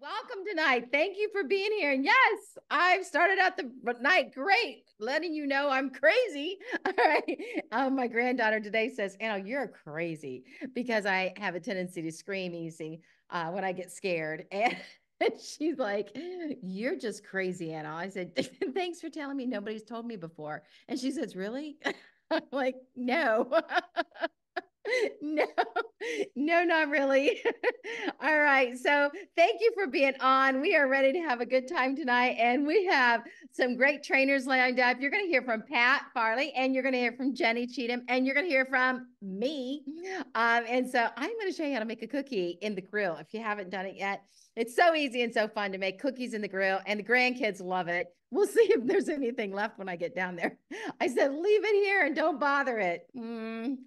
welcome tonight. Thank you for being here. And yes, I've started out the night great, letting you know I'm crazy. All right. Um, my granddaughter today says, Anna, you're crazy because I have a tendency to scream easy uh, when I get scared. And she's like, You're just crazy, Anna. I said, Thanks for telling me. Nobody's told me before. And she says, Really? I'm like, No. no, no, not really. All right. So thank you for being on. We are ready to have a good time tonight. And we have some great trainers lined up. You're going to hear from Pat Fraley and you're going to hear from Jeni Cheatham and you're going to hear from me. Um, and so I'm going to show you how to make a cookie in the grill if you haven't done it yet. It's so easy and so fun to make cookies in the grill, and the grandkids love it. We'll see if there's anything left when I get down there. I said, leave it here and don't bother it. Mm.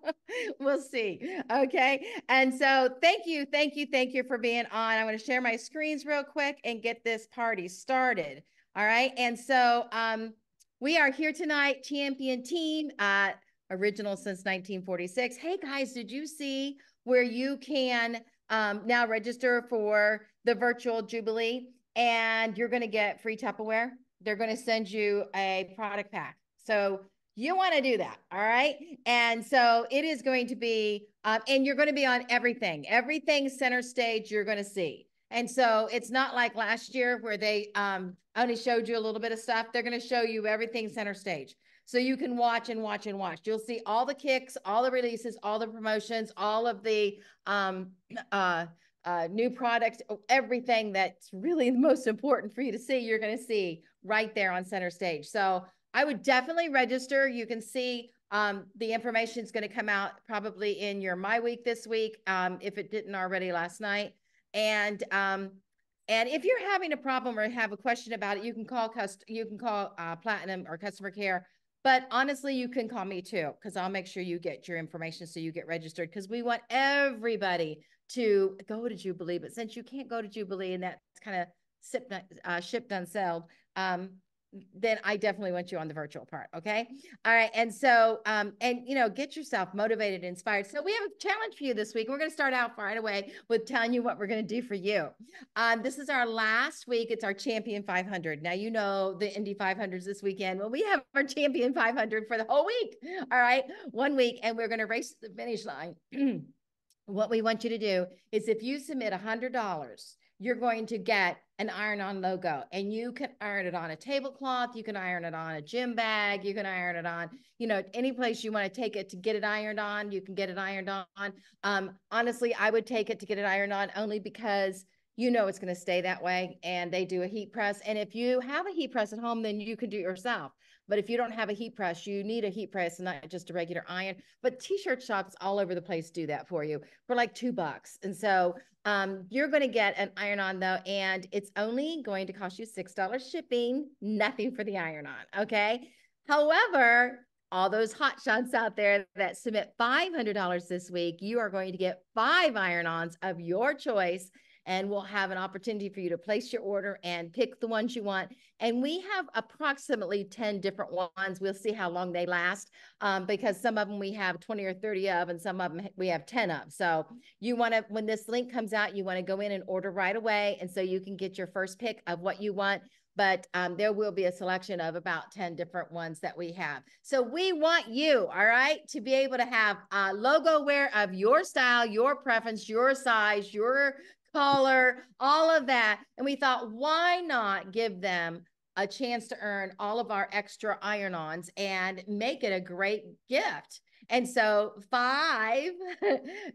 we'll see. Okay. And so thank you, thank you, thank you for being on. I'm going to share my screens real quick and get this party started. All right. And so um, we are here tonight, champion team, uh, original since 1946. Hey guys, did you see where you can um, now register for the virtual Jubilee and you're going to get free Tupperware. They're going to send you a product pack. So you want to do that. All right. And so it is going to be, um, and you're going to be on everything, everything center stage you're going to see. And so it's not like last year where they um, only showed you a little bit of stuff. They're going to show you everything center stage. So you can watch and watch and watch. You'll see all the kicks, all the releases, all the promotions, all of the um, uh, uh, new products, everything that's really the most important for you to see, you're going to see right there on center stage. So I would definitely register. You can see um, the information is going to come out probably in your My Week this week, um, if it didn't already last night. And um, and if you're having a problem or have a question about it, you can call cust- you can call uh, Platinum or customer care but honestly, you can call me too, because I'll make sure you get your information so you get registered. Because we want everybody to go to Jubilee. But since you can't go to Jubilee and that's kind of shipped, uh, shipped unsold, um, then I definitely want you on the virtual part. Okay. All right. And so, um, and you know, get yourself motivated, inspired. So we have a challenge for you this week. We're going to start out right away with telling you what we're going to do for you. Um, this is our last week. It's our champion 500. Now, you know, the Indy 500s this weekend. Well, we have our champion 500 for the whole week. All right. One week. And we're going to race the finish line. what we want you to do is if you submit a hundred dollars, you're going to get an iron on logo and you can iron it on a tablecloth you can iron it on a gym bag you can iron it on you know any place you want to take it to get it ironed on you can get it ironed on. Um, honestly i would take it to get it ironed on only because you know it's going to stay that way and they do a heat press and if you have a heat press at home then you can do it yourself but if you don't have a heat press, you need a heat press and not just a regular iron. But t-shirt shops all over the place do that for you for like two bucks. And so um, you're going to get an iron on though, and it's only going to cost you $6 shipping, nothing for the iron on. Okay. However, all those hot shots out there that submit $500 this week, you are going to get five iron ons of your choice and we'll have an opportunity for you to place your order and pick the ones you want. And we have approximately 10 different ones. We'll see how long they last um, because some of them we have 20 or 30 of, and some of them we have 10 of. So you want to, when this link comes out, you want to go in and order right away. And so you can get your first pick of what you want but um, there will be a selection of about 10 different ones that we have. So we want you, all right, to be able to have a logo wear of your style, your preference, your size, your collar, all of that. And we thought, why not give them a chance to earn all of our extra iron ons and make it a great gift? And so five,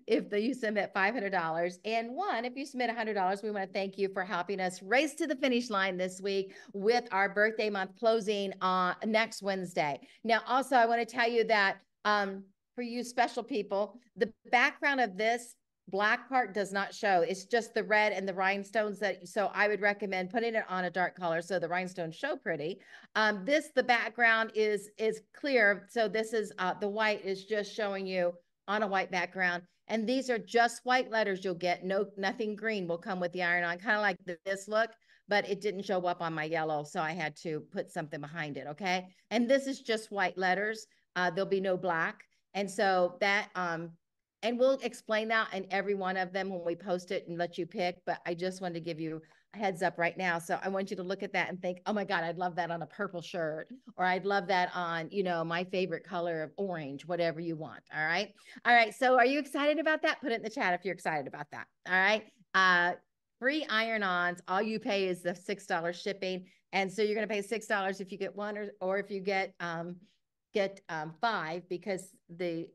if you submit $500 and one, if you submit $100, we want to thank you for helping us race to the finish line this week with our birthday month closing on uh, next Wednesday. Now, also, I want to tell you that um, for you special people, the background of this black part does not show. It's just the red and the rhinestones that, so I would recommend putting it on a dark color so the rhinestones show pretty. Um, this, the background is, is clear. So this is, uh, the white is just showing you on a white background. And these are just white letters you'll get. No, nothing green will come with the iron on, kind of like this look, but it didn't show up on my yellow. So I had to put something behind it. Okay. And this is just white letters. Uh, there'll be no black. And so that, um, and we'll explain that in every one of them when we post it and let you pick. But I just wanted to give you a heads up right now. So I want you to look at that and think, oh my God, I'd love that on a purple shirt, or I'd love that on, you know, my favorite color of orange, whatever you want. All right. All right. So are you excited about that? Put it in the chat if you're excited about that. All right. Uh, free iron-ons. All you pay is the $6 shipping. And so you're going to pay $6 if you get one or, or if you get, um, get um, five because the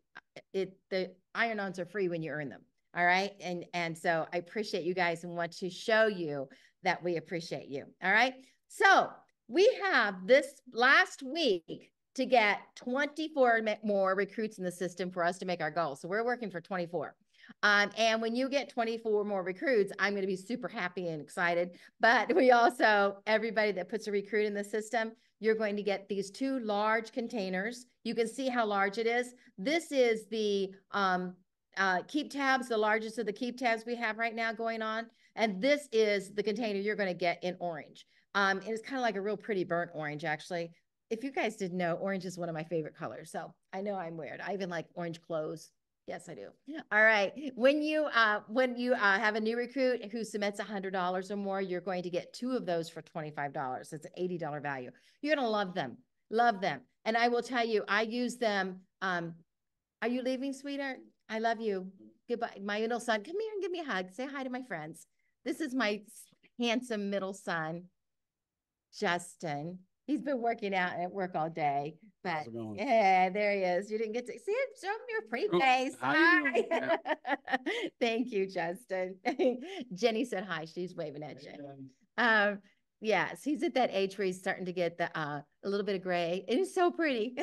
it the iron-ons are free when you earn them. All right. And and so I appreciate you guys and want to show you that we appreciate you. All right. So we have this last week to get 24 more recruits in the system for us to make our goal. So we're working for 24. Um, and when you get 24 more recruits, I'm going to be super happy and excited. But we also, everybody that puts a recruit in the system, you're going to get these two large containers. You can see how large it is. This is the um, uh, keep tabs, the largest of the keep tabs we have right now going on. And this is the container you're going to get in orange. Um, it's kind of like a real pretty burnt orange, actually. If you guys didn't know, orange is one of my favorite colors. So I know I'm weird. I even like orange clothes. Yes, I do. All right. When you uh, when you uh, have a new recruit who submits $100 or more, you're going to get two of those for $25. It's an $80 value. You're going to love them. Love them. And I will tell you, I use them. Um, are you leaving, sweetheart? I love you. Goodbye. My little son, come here and give me a hug. Say hi to my friends. This is my handsome middle son, Justin. He's been working out at work all day, but yeah, there he is. You didn't get to see it. Show him your pretty oh, face. Hi. hi. Thank you, Justin. Jeni said hi. She's waving at you. Um, yes, he's at that age where he's starting to get the uh a little bit of gray. It is so pretty.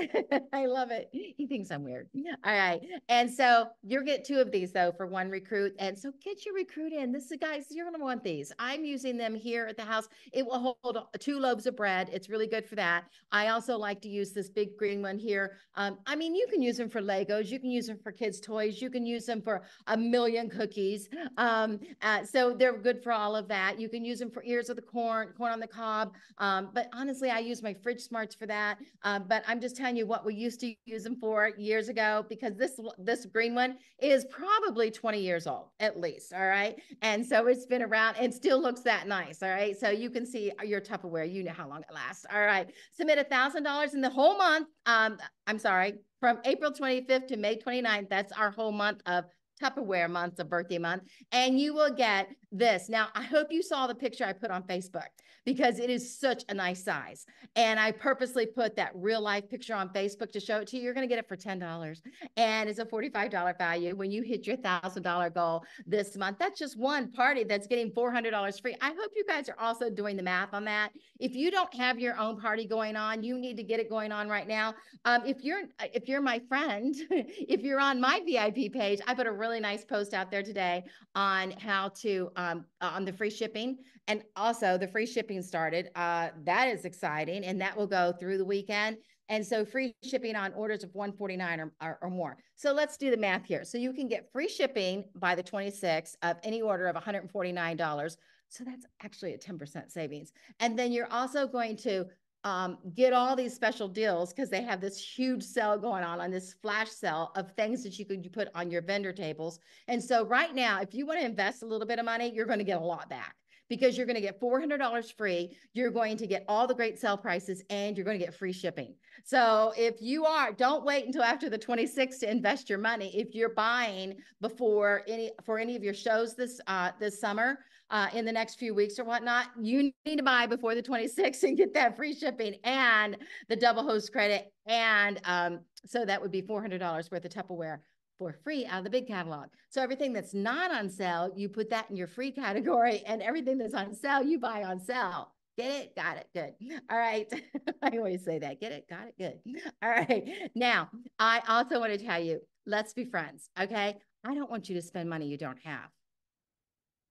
I love it. He thinks I'm weird. All right. And so you'll get two of these though for one recruit. And so get your recruit in. This is guys, you're going to want these. I'm using them here at the house. It will hold two loaves of bread. It's really good for that. I also like to use this big green one here. Um, I mean, you can use them for Legos. You can use them for kids' toys. You can use them for a million cookies. Um, uh, so they're good for all of that. You can use them for ears of the corn, corn on the cob. Um, but honestly, I use my fridge smarts for that. Um, but I'm just telling you what we used to use them for years ago because this this green one is probably 20 years old at least. All right. And so it's been around and still looks that nice. All right. So you can see your Tupperware. You know how long it lasts. All right. Submit a thousand dollars in the whole month. Um, I'm sorry, from April 25th to May 29th. That's our whole month of Tupperware month of birthday month, and you will get this. Now, I hope you saw the picture I put on Facebook because it is such a nice size. And I purposely put that real life picture on Facebook to show it to you. You're going to get it for $10 and it's a $45 value when you hit your $1,000 goal this month. That's just one party that's getting $400 free. I hope you guys are also doing the math on that. If you don't have your own party going on, you need to get it going on right now. Um, if you're if you're my friend, if you're on my VIP page, I put a really nice post out there today on how to um, on the free shipping and also the free shipping started. Uh, that is exciting. And that will go through the weekend. And so free shipping on orders of 149 or, or, or, more. So let's do the math here. So you can get free shipping by the 26th of any order of $149. So that's actually a 10% savings. And then you're also going to um, get all these special deals because they have this huge sale going on on this flash sale of things that you could you put on your vendor tables. And so right now, if you want to invest a little bit of money, you're going to get a lot back because you're going to get $400 free. You're going to get all the great sale prices and you're going to get free shipping. So if you are, don't wait until after the 26th to invest your money. If you're buying before any for any of your shows this uh, this summer, uh, in the next few weeks or whatnot, you need to buy before the 26th and get that free shipping and the double host credit. And um, so that would be $400 worth of Tupperware for free out of the big catalog. So everything that's not on sale, you put that in your free category, and everything that's on sale, you buy on sale. Get it? Got it. Good. All right. I always say that. Get it? Got it. Good. All right. Now, I also want to tell you, let's be friends. Okay. I don't want you to spend money you don't have.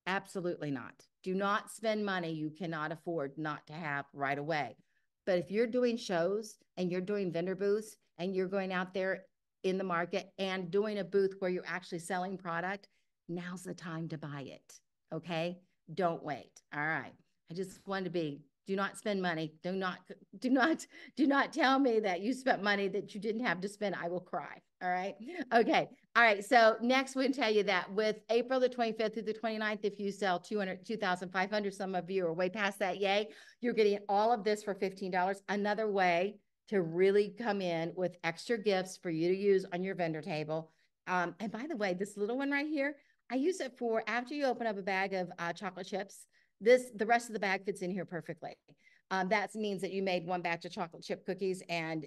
Absolutely not. Do not spend money you cannot afford not to have right away. But if you're doing shows and you're doing vendor booths and you're going out there in the market and doing a booth where you're actually selling product, now's the time to buy it. Okay. Don't wait. All right. I just wanted to be do not spend money. Do not, do not, do not tell me that you spent money that you didn't have to spend. I will cry. All right. Okay. All right. So next we'll tell you that with April the 25th through the 29th, if you sell 200, 2,500, some of you are way past that. Yay. You're getting all of this for $15. Another way to really come in with extra gifts for you to use on your vendor table. Um, and by the way, this little one right here, I use it for after you open up a bag of uh, chocolate chips this, the rest of the bag fits in here perfectly. Um, that means that you made one batch of chocolate chip cookies and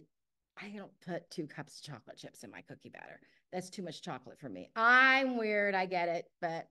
I don't put two cups of chocolate chips in my cookie batter. That's too much chocolate for me. I'm weird. I get it, but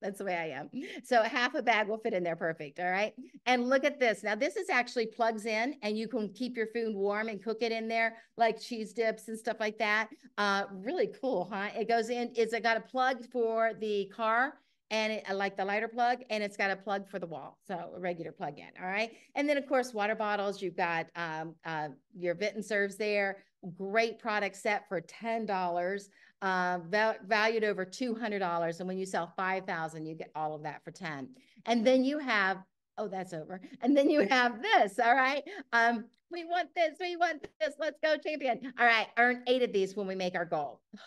that's the way I am. So half a bag will fit in there perfect. All right. And look at this. Now this is actually plugs in and you can keep your food warm and cook it in there like cheese dips and stuff like that. Uh, really cool, huh? It goes in, Is it's got a plug for the car and it, like the lighter plug and it's got a plug for the wall so a regular plug in all right and then of course water bottles you've got um, uh, your Vent N Serves there great product set for $10 uh, val- valued over $200 and when you sell 5000 you get all of that for 10 and then you have oh that's over. And then you have this all right? Um we want this we want this let's go champion. All right earn eight of these when we make our goal.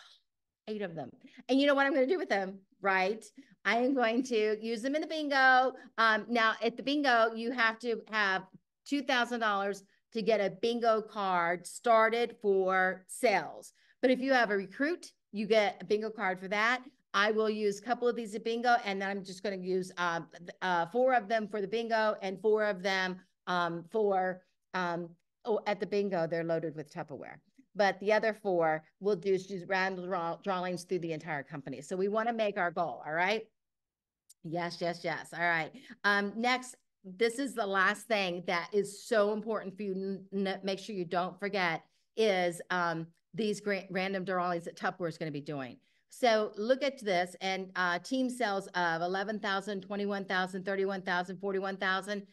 Eight of them. And you know what i'm going to do with them right? I am going to use them in the bingo. Um, now, at the bingo, you have to have $2,000 to get a bingo card started for sales. But if you have a recruit, you get a bingo card for that. I will use a couple of these at bingo, and then I'm just going to use um, uh, four of them for the bingo and four of them um, for um, oh, at the bingo. They're loaded with Tupperware but the other four will do just random draw, drawings through the entire company. So we want to make our goal. All right. Yes, yes, yes. All right. Um, next, this is the last thing that is so important for you. Make sure you don't forget is um, these random drawings that Tupperware is going to be doing. So look at this and uh, team sales of 11,000, 21,000, 31,000, 41,000.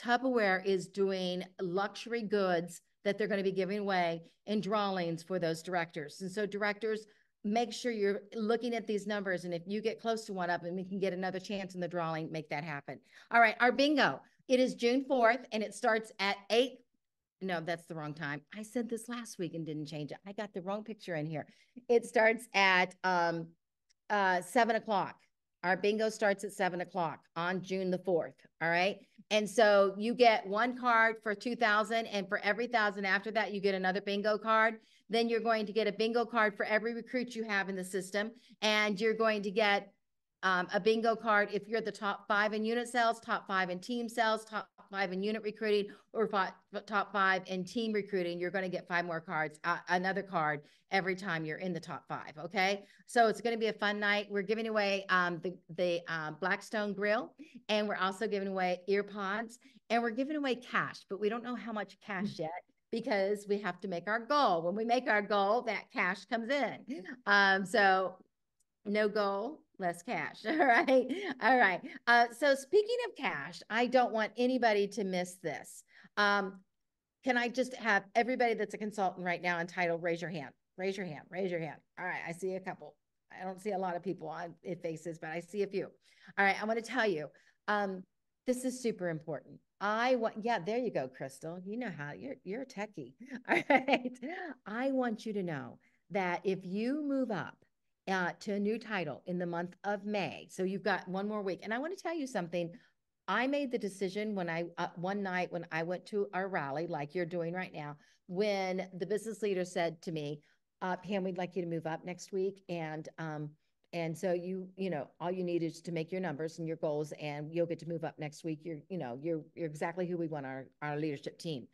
Tupperware is doing luxury goods that they're going to be giving away in drawings for those directors. And so directors make sure you're looking at these numbers. And if you get close to one them, and we can get another chance in the drawing, make that happen. All right, our bingo. It is June 4th and it starts at 8. No, that's the wrong time. I said this last week and didn't change it. I got the wrong picture in here. It starts at um, uh, 7 o'clock. Our bingo starts at 7 o'clock on June the 4th. All right. And so you get one card for 2000 and for every thousand after that, you get another bingo card. Then you're going to get a bingo card for every recruit you have in the system. And you're going to get um, a bingo card if you're the top five in unit sales, top five in team sales, top five in unit recruiting, or five, top five in team recruiting. You're going to get five more cards, uh, another card every time you're in the top five. Okay, so it's going to be a fun night. We're giving away um, the the uh, Blackstone Grill, and we're also giving away earpods, and we're giving away cash, but we don't know how much cash yet because we have to make our goal. When we make our goal, that cash comes in. Um, so no goal, less cash. All right. All right. Uh, so speaking of cash, I don't want anybody to miss this. Um, can I just have everybody that's a consultant right now entitled raise your hand? Raise your hand. Raise your hand. All right. I see a couple. I don't see a lot of people on it faces, but I see a few. All right. I want to tell you, um, this is super important. I want, yeah, there you go, Crystal. You know how you're you're a techie. All right. I want you to know that if you move up uh, to a new title in the month of May, so you've got one more week, and I want to tell you something. I made the decision when I uh, one night when I went to our rally, like you're doing right now, when the business leader said to me, uh, "Pam, we'd like you to move up next week," and um, and so you, you know, all you need is to make your numbers and your goals and you'll get to move up next week. You're, you know, you're you're exactly who we want our, our leadership team.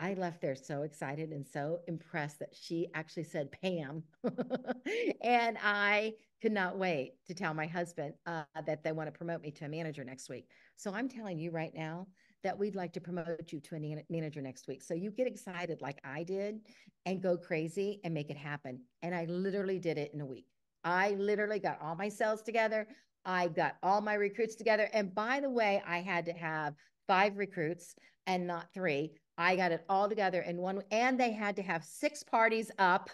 I left there so excited and so impressed that she actually said Pam. and I could not wait to tell my husband uh, that they want to promote me to a manager next week. So I'm telling you right now that we'd like to promote you to a manager next week. So you get excited like I did and go crazy and make it happen. And I literally did it in a week. I literally got all my sales together. I got all my recruits together. And by the way, I had to have five recruits and not three I got it all together in one, and they had to have six parties up,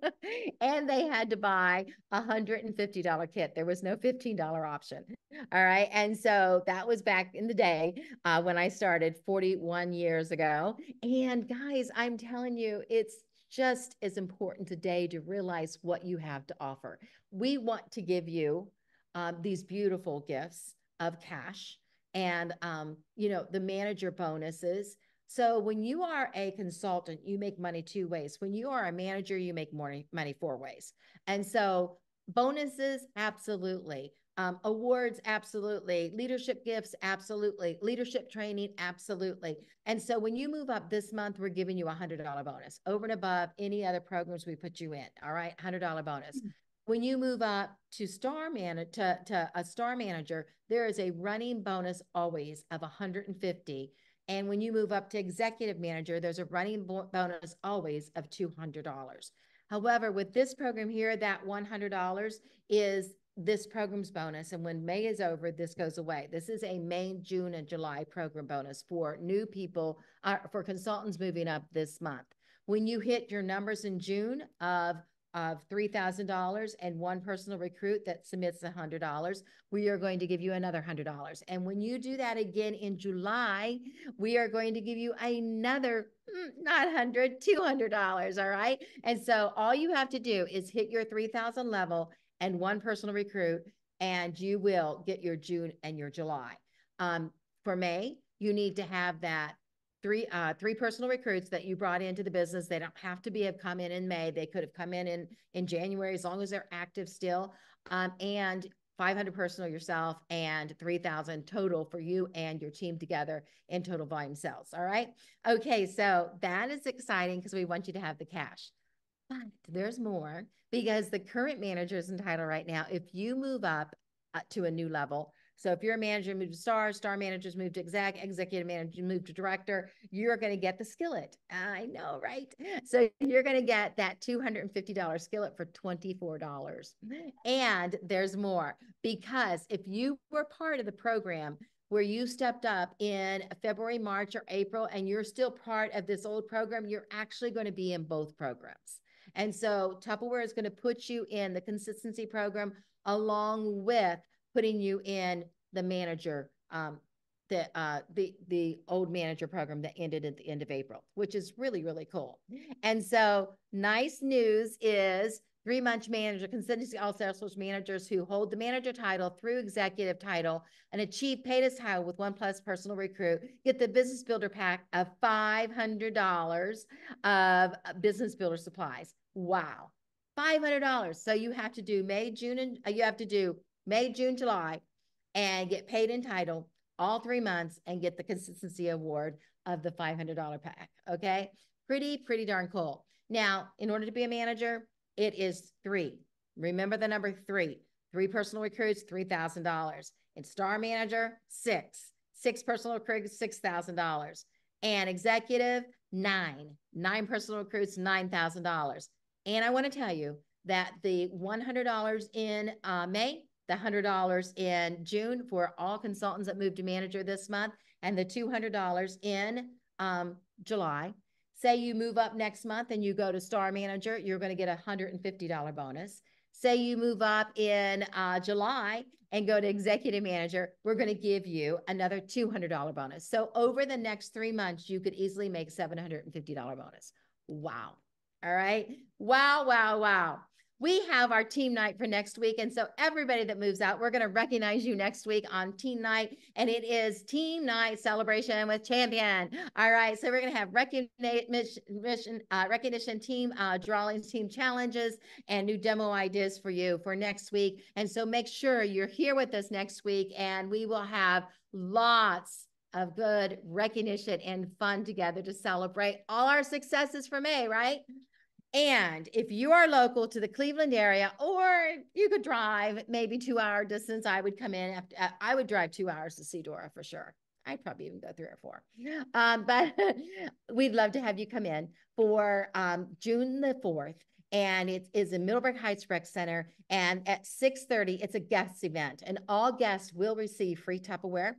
and they had to buy a hundred and fifty dollar kit. There was no fifteen dollar option. All right, and so that was back in the day uh, when I started forty one years ago. And guys, I'm telling you, it's just as important today to realize what you have to offer. We want to give you um, these beautiful gifts of cash and um, you know the manager bonuses so when you are a consultant, you make money two ways. When you are a manager, you make more money four ways. And so bonuses, absolutely. Um, awards, absolutely. Leadership gifts, absolutely. Leadership training, absolutely. And so when you move up this month, we're giving you a hundred dollar bonus over and above any other programs we put you in. All right, hundred dollar bonus. Mm-hmm. When you move up to star man to, to a star manager, there is a running bonus always of 150 and when you move up to executive manager, there's a running bonus always of $200. However, with this program here, that $100 is this program's bonus. And when May is over, this goes away. This is a May, June, and July program bonus for new people, uh, for consultants moving up this month. When you hit your numbers in June of of $3,000 and one personal recruit that submits $100, we are going to give you another $100. And when you do that again in July, we are going to give you another mm, not 100 $200 all right and so all you have to do is hit your 3000 level and one personal recruit and you will get your june and your july um, for may you need to have that three uh, three personal recruits that you brought into the business. They don't have to be have come in in May. They could have come in in in January as long as they're active still. Um, and 500 personal yourself and 3000 total for you and your team together in total volume sales. All right. Okay. So that is exciting because we want you to have the cash. But there's more because the current manager is entitled right now. If you move up uh, to a new level, so if you're a manager, move to star, star managers move to exec, executive manager move to director, you're going to get the skillet. I know, right? So you're going to get that $250 skillet for $24. And there's more because if you were part of the program where you stepped up in February, March, or April, and you're still part of this old program, you're actually going to be in both programs. And so Tupperware is going to put you in the consistency program along with putting you in the manager, um, the uh, the the old manager program that ended at the end of April, which is really really cool. And so, nice news is three month manager consistency all Salesforce managers who hold the manager title through executive title and achieve paid as high with one plus personal recruit get the business builder pack of $500 of business builder supplies. Wow. $500. So you have to do May, June, and uh, you have to do May, June, July, and get paid in title all three months and get the consistency award of the $500 pack. Okay. Pretty, pretty darn cool. Now, in order to be a manager, it is three. Remember the number three. Three personal recruits, $3,000. And star manager, six. Six personal recruits, $6,000. And executive, nine. Nine personal recruits, $9,000. And I want to tell you that the $100 in uh, May the $100 in June for all consultants that moved to manager this month, and the $200 in um, July. Say you move up next month and you go to star manager, you're going to get a $150 bonus. Say you move up in uh, July and go to executive manager, we're going to give you another $200 bonus. So over the next three months, you could easily make $750 bonus. Wow. All right. Wow, wow, wow we have our team night for next week. And so, everybody that moves out, we're going to recognize you next week on team night. And it is team night celebration with champion. All right. So, we're going to have recognition, uh, recognition team uh, drawings, team challenges, and new demo ideas for you for next week. And so, make sure you're here with us next week, and we will have lots of good recognition and fun together to celebrate all our successes for May, right? And if you are local to the Cleveland area, or you could drive maybe two hour distance, I would come in. After, uh, I would drive two hours to see Dora for sure. I'd probably even go three or four. Um, but we'd love to have you come in for um, June the 4th. And it is in Middleburg Heights Rec Center. And at 6:30, it's a guest event, and all guests will receive free Tupperware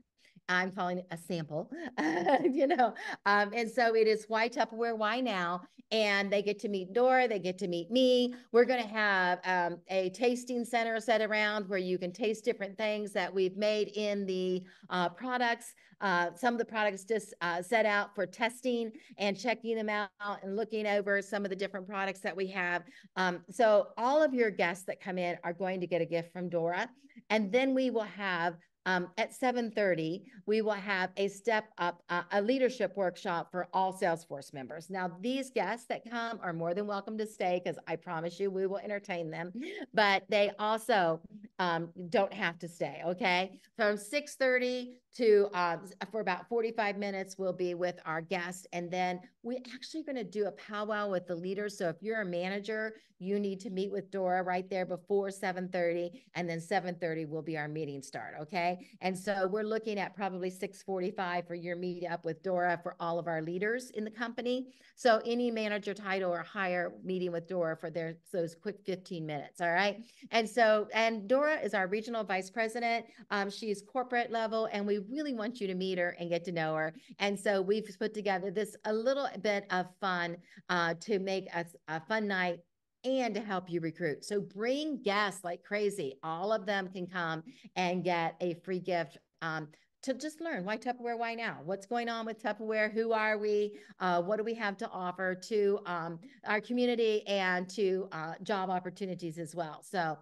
I'm calling it a sample, you know. Um, and so it is why Tupperware, why now? And they get to meet Dora, they get to meet me. We're going to have um, a tasting center set around where you can taste different things that we've made in the uh, products. Uh, some of the products just uh, set out for testing and checking them out and looking over some of the different products that we have. Um, so all of your guests that come in are going to get a gift from Dora. And then we will have um, at 7.30, we will have a step up, uh, a leadership workshop for all Salesforce members. Now, these guests that come are more than welcome to stay because I promise you we will entertain them, but they also um, don't have to stay, okay? From 6.30 to uh, for about 45 minutes we'll be with our guest and then we're actually going to do a powwow with the leaders so if you're a manager you need to meet with dora right there before 7.30 and then 7.30 will be our meeting start okay? And so we're looking at probably 6.45 for your meet up with dora for all of our leaders in the company. So any manager title or higher meeting with dora for their those quick 15 minutes all right? And so and dora is our regional vice president. Um, she's corporate level and we really want you to meet her and get to know her. And so we've put together this a little bit of fun uh, to make a, a fun night and to help you recruit. So bring guests like crazy. All of them can come and get a free gift. Um, to just learn why Tupperware, why now? What's going on with Tupperware? Who are we? Uh, what do we have to offer to um, our community and to uh, job opportunities as well? So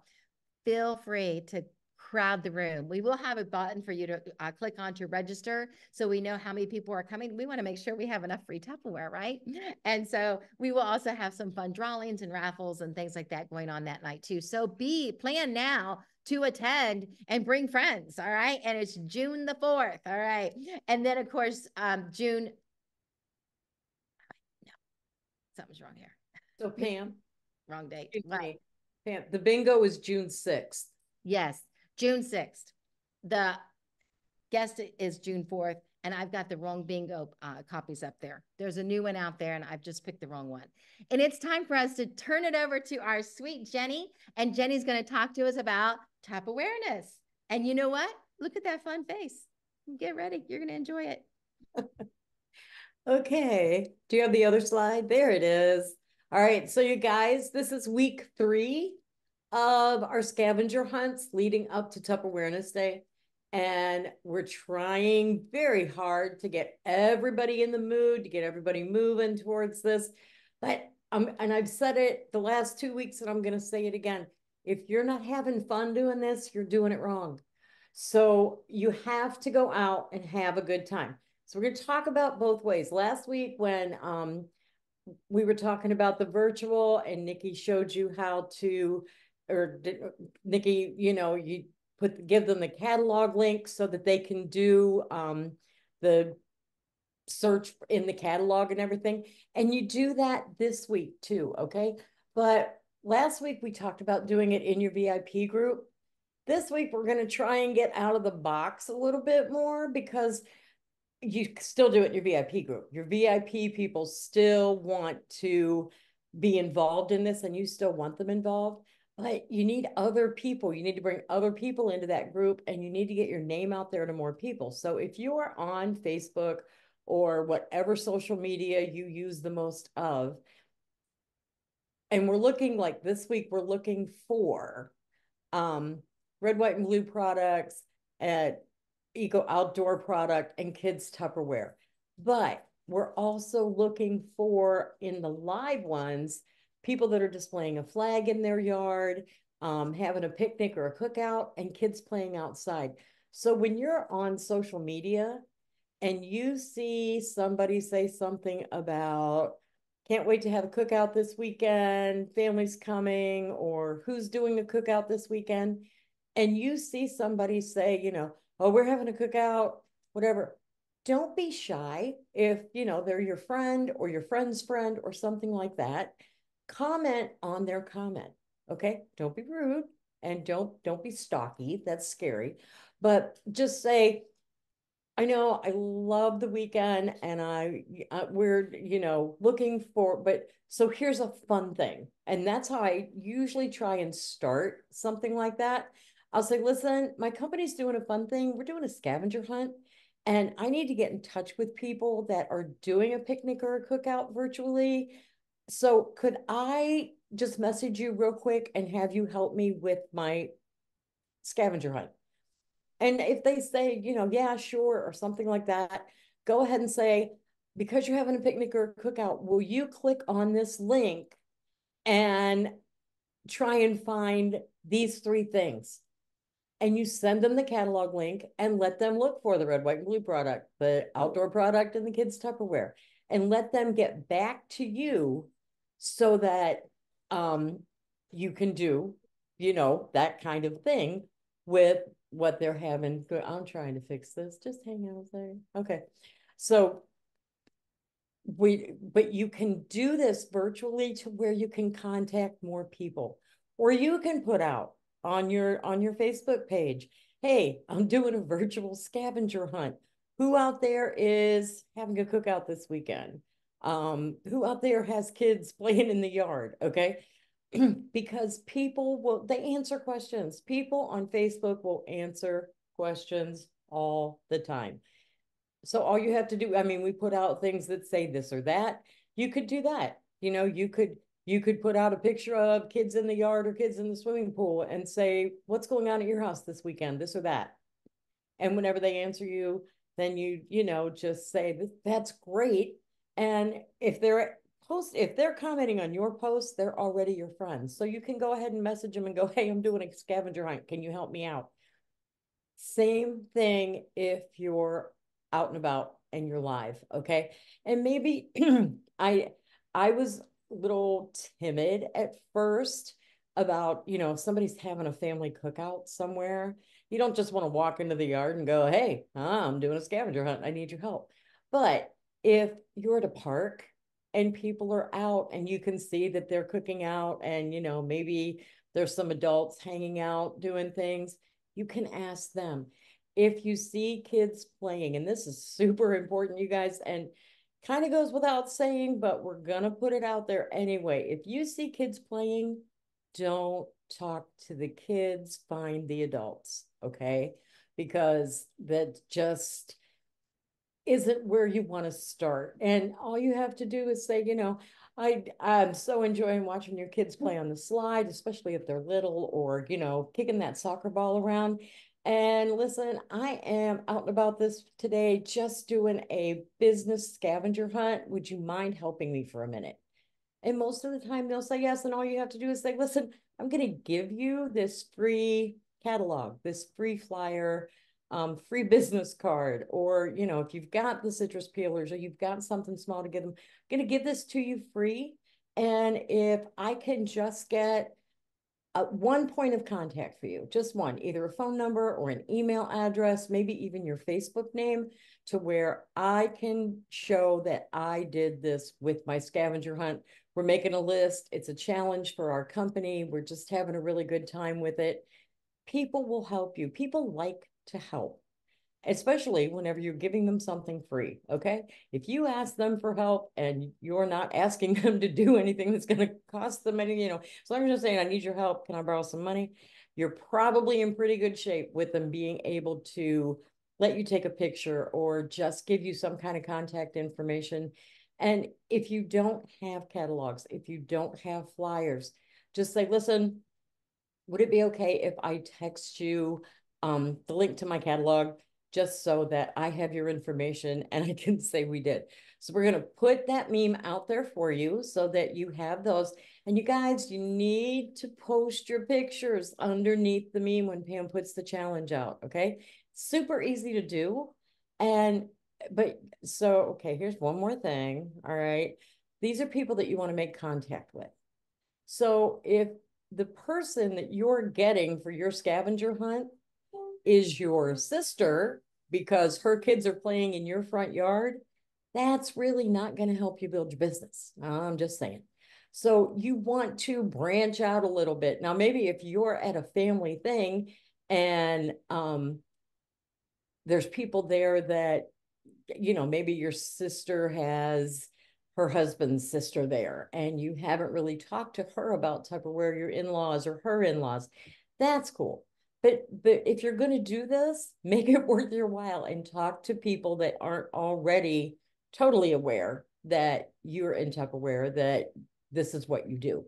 feel free to crowd the room. We will have a button for you to uh, click on to register so we know how many people are coming. We want to make sure we have enough free Tupperware, right? And so we will also have some fun drawings and raffles and things like that going on that night too. So be plan now to attend and bring friends. All right. And it's June the 4th. All right. And then, of course, um, June. No, something's wrong here. So, Pam, wrong date. Right. Pam, the bingo is June 6th. Yes. June 6th. The guest is June 4th, and I've got the wrong bingo uh, copies up there. There's a new one out there, and I've just picked the wrong one. And it's time for us to turn it over to our sweet Jeni, and Jeni's going to talk to us about Tup awareness. And you know what? Look at that fun face. Get ready. You're going to enjoy it. okay. Do you have the other slide? There it is. All right. So, you guys, this is week three of our scavenger hunts leading up to Tup Awareness Day. And we're trying very hard to get everybody in the mood, to get everybody moving towards this. But um, and I've said it the last two weeks, and I'm going to say it again. If you're not having fun doing this, you're doing it wrong. So you have to go out and have a good time. So we're going to talk about both ways. Last week, when um, we were talking about the virtual, and Nikki showed you how to or Nikki, you know, you put give them the catalog link so that they can do um, the search in the catalog and everything. And you do that this week too, okay? But last week we talked about doing it in your VIP group. This week we're going to try and get out of the box a little bit more because you still do it in your VIP group. Your VIP people still want to be involved in this and you still want them involved but you need other people. You need to bring other people into that group and you need to get your name out there to more people. So if you are on Facebook or whatever social media you use the most of, and we're looking like this week, we're looking for um, red, white, and blue products at eco outdoor product and kids Tupperware. But we're also looking for in the live ones people that are displaying a flag in their yard, um, having a picnic or a cookout, and kids playing outside. So when you're on social media and you see somebody say something about, can't wait to have a cookout this weekend, family's coming, or who's doing a cookout this weekend, and you see somebody say, you know, oh, we're having a cookout, whatever. Don't be shy if, you know, they're your friend or your friend's friend or something like that comment on their comment. Okay. Don't be rude and don't don't be stocky. That's scary. But just say, I know I love the weekend and I uh, we're you know looking for but so here's a fun thing and that's how I usually try and start something like that. I'll say, listen, my company's doing a fun thing. We're doing a scavenger hunt And I need to get in touch with people that are doing a picnic or a cookout virtually. So could I just message you real quick and have you help me with my scavenger hunt? And if they say, you know, yeah, sure, or something like that, go ahead and say, because you're having a picnic or a cookout, will you click on this link and try and find these three things? and you send them the catalog link and let them look for the red, white, and blue product, the outdoor product, and the kids' Tupperware, and let them get back to you so that um, you can do, you know, that kind of thing with what they're having. I'm trying to fix this. Just hang out there. Okay. So we, but you can do this virtually to where you can contact more people, or you can put out on your on your Facebook page. Hey, I'm doing a virtual scavenger hunt. Who out there is having a cookout this weekend? Um, who out there has kids playing in the yard? Okay. because people will they answer questions. People on Facebook will answer questions all the time. So all you have to do, I mean, we put out things that say this or that. You could do that. You know, you could you could put out a picture of kids in the yard or kids in the swimming pool and say, what's going on at your house this weekend, this or that. And whenever they answer you, then you, you know, just say, that's great. And if they're post, if they're commenting on your post, they're already your friends. So you can go ahead and message them and go, hey, I'm doing a scavenger hunt. Can you help me out? Same thing if you're out and about and you're live. Okay. And maybe I, I was a little timid at first about, you know, somebody's having a family cookout somewhere, you don't just want to walk into the yard and go, hey, I'm doing a scavenger hunt. I need your help. But if you're at a park and people are out and you can see that they're cooking out and, you know, maybe there's some adults hanging out doing things, you can ask them. If you see kids playing, and this is super important, you guys, and kind of goes without saying, but we're going to put it out there anyway. If you see kids playing, don't talk to the kids, find the adults, okay? Because that just isn't where you want to start. And all you have to do is say, you know, I I'm so enjoying watching your kids play on the slide, especially if they're little or, you know, kicking that soccer ball around. And listen, I am out and about this today, just doing a business scavenger hunt. Would you mind helping me for a minute? And most of the time they'll say yes. And all you have to do is say, listen, I'm going to give you this free catalog, this free flyer, um, free business card, or, you know, if you've got the citrus peelers or you've got something small to give them, I'm going to give this to you free. And if I can just get uh, one point of contact for you, just one, either a phone number or an email address, maybe even your Facebook name, to where I can show that I did this with my scavenger hunt. We're making a list. It's a challenge for our company. We're just having a really good time with it. People will help you. People like to help especially whenever you're giving them something free. Okay. If you ask them for help and you're not asking them to do anything that's going to cost them any, you know, as long as you're saying, I need your help, can I borrow some money? You're probably in pretty good shape with them being able to let you take a picture or just give you some kind of contact information. And if you don't have catalogs, if you don't have flyers, just say, listen, would it be okay if I text you um, the link to my catalog? just so that I have your information and I can say we did. So we're going to put that meme out there for you so that you have those. And you guys, you need to post your pictures underneath the meme when Pam puts the challenge out. Okay. Super easy to do. And, but so, okay, here's one more thing. All right. These are people that you want to make contact with. So if the person that you're getting for your scavenger hunt is your sister because her kids are playing in your front yard, that's really not going to help you build your business. I'm just saying. So you want to branch out a little bit. Now, maybe if you're at a family thing and um, there's people there that, you know, maybe your sister has her husband's sister there and you haven't really talked to her about Tupperware, your in laws or her in laws, that's cool. But but if you're going to do this, make it worth your while and talk to people that aren't already totally aware that you're in Tupperware, that this is what you do.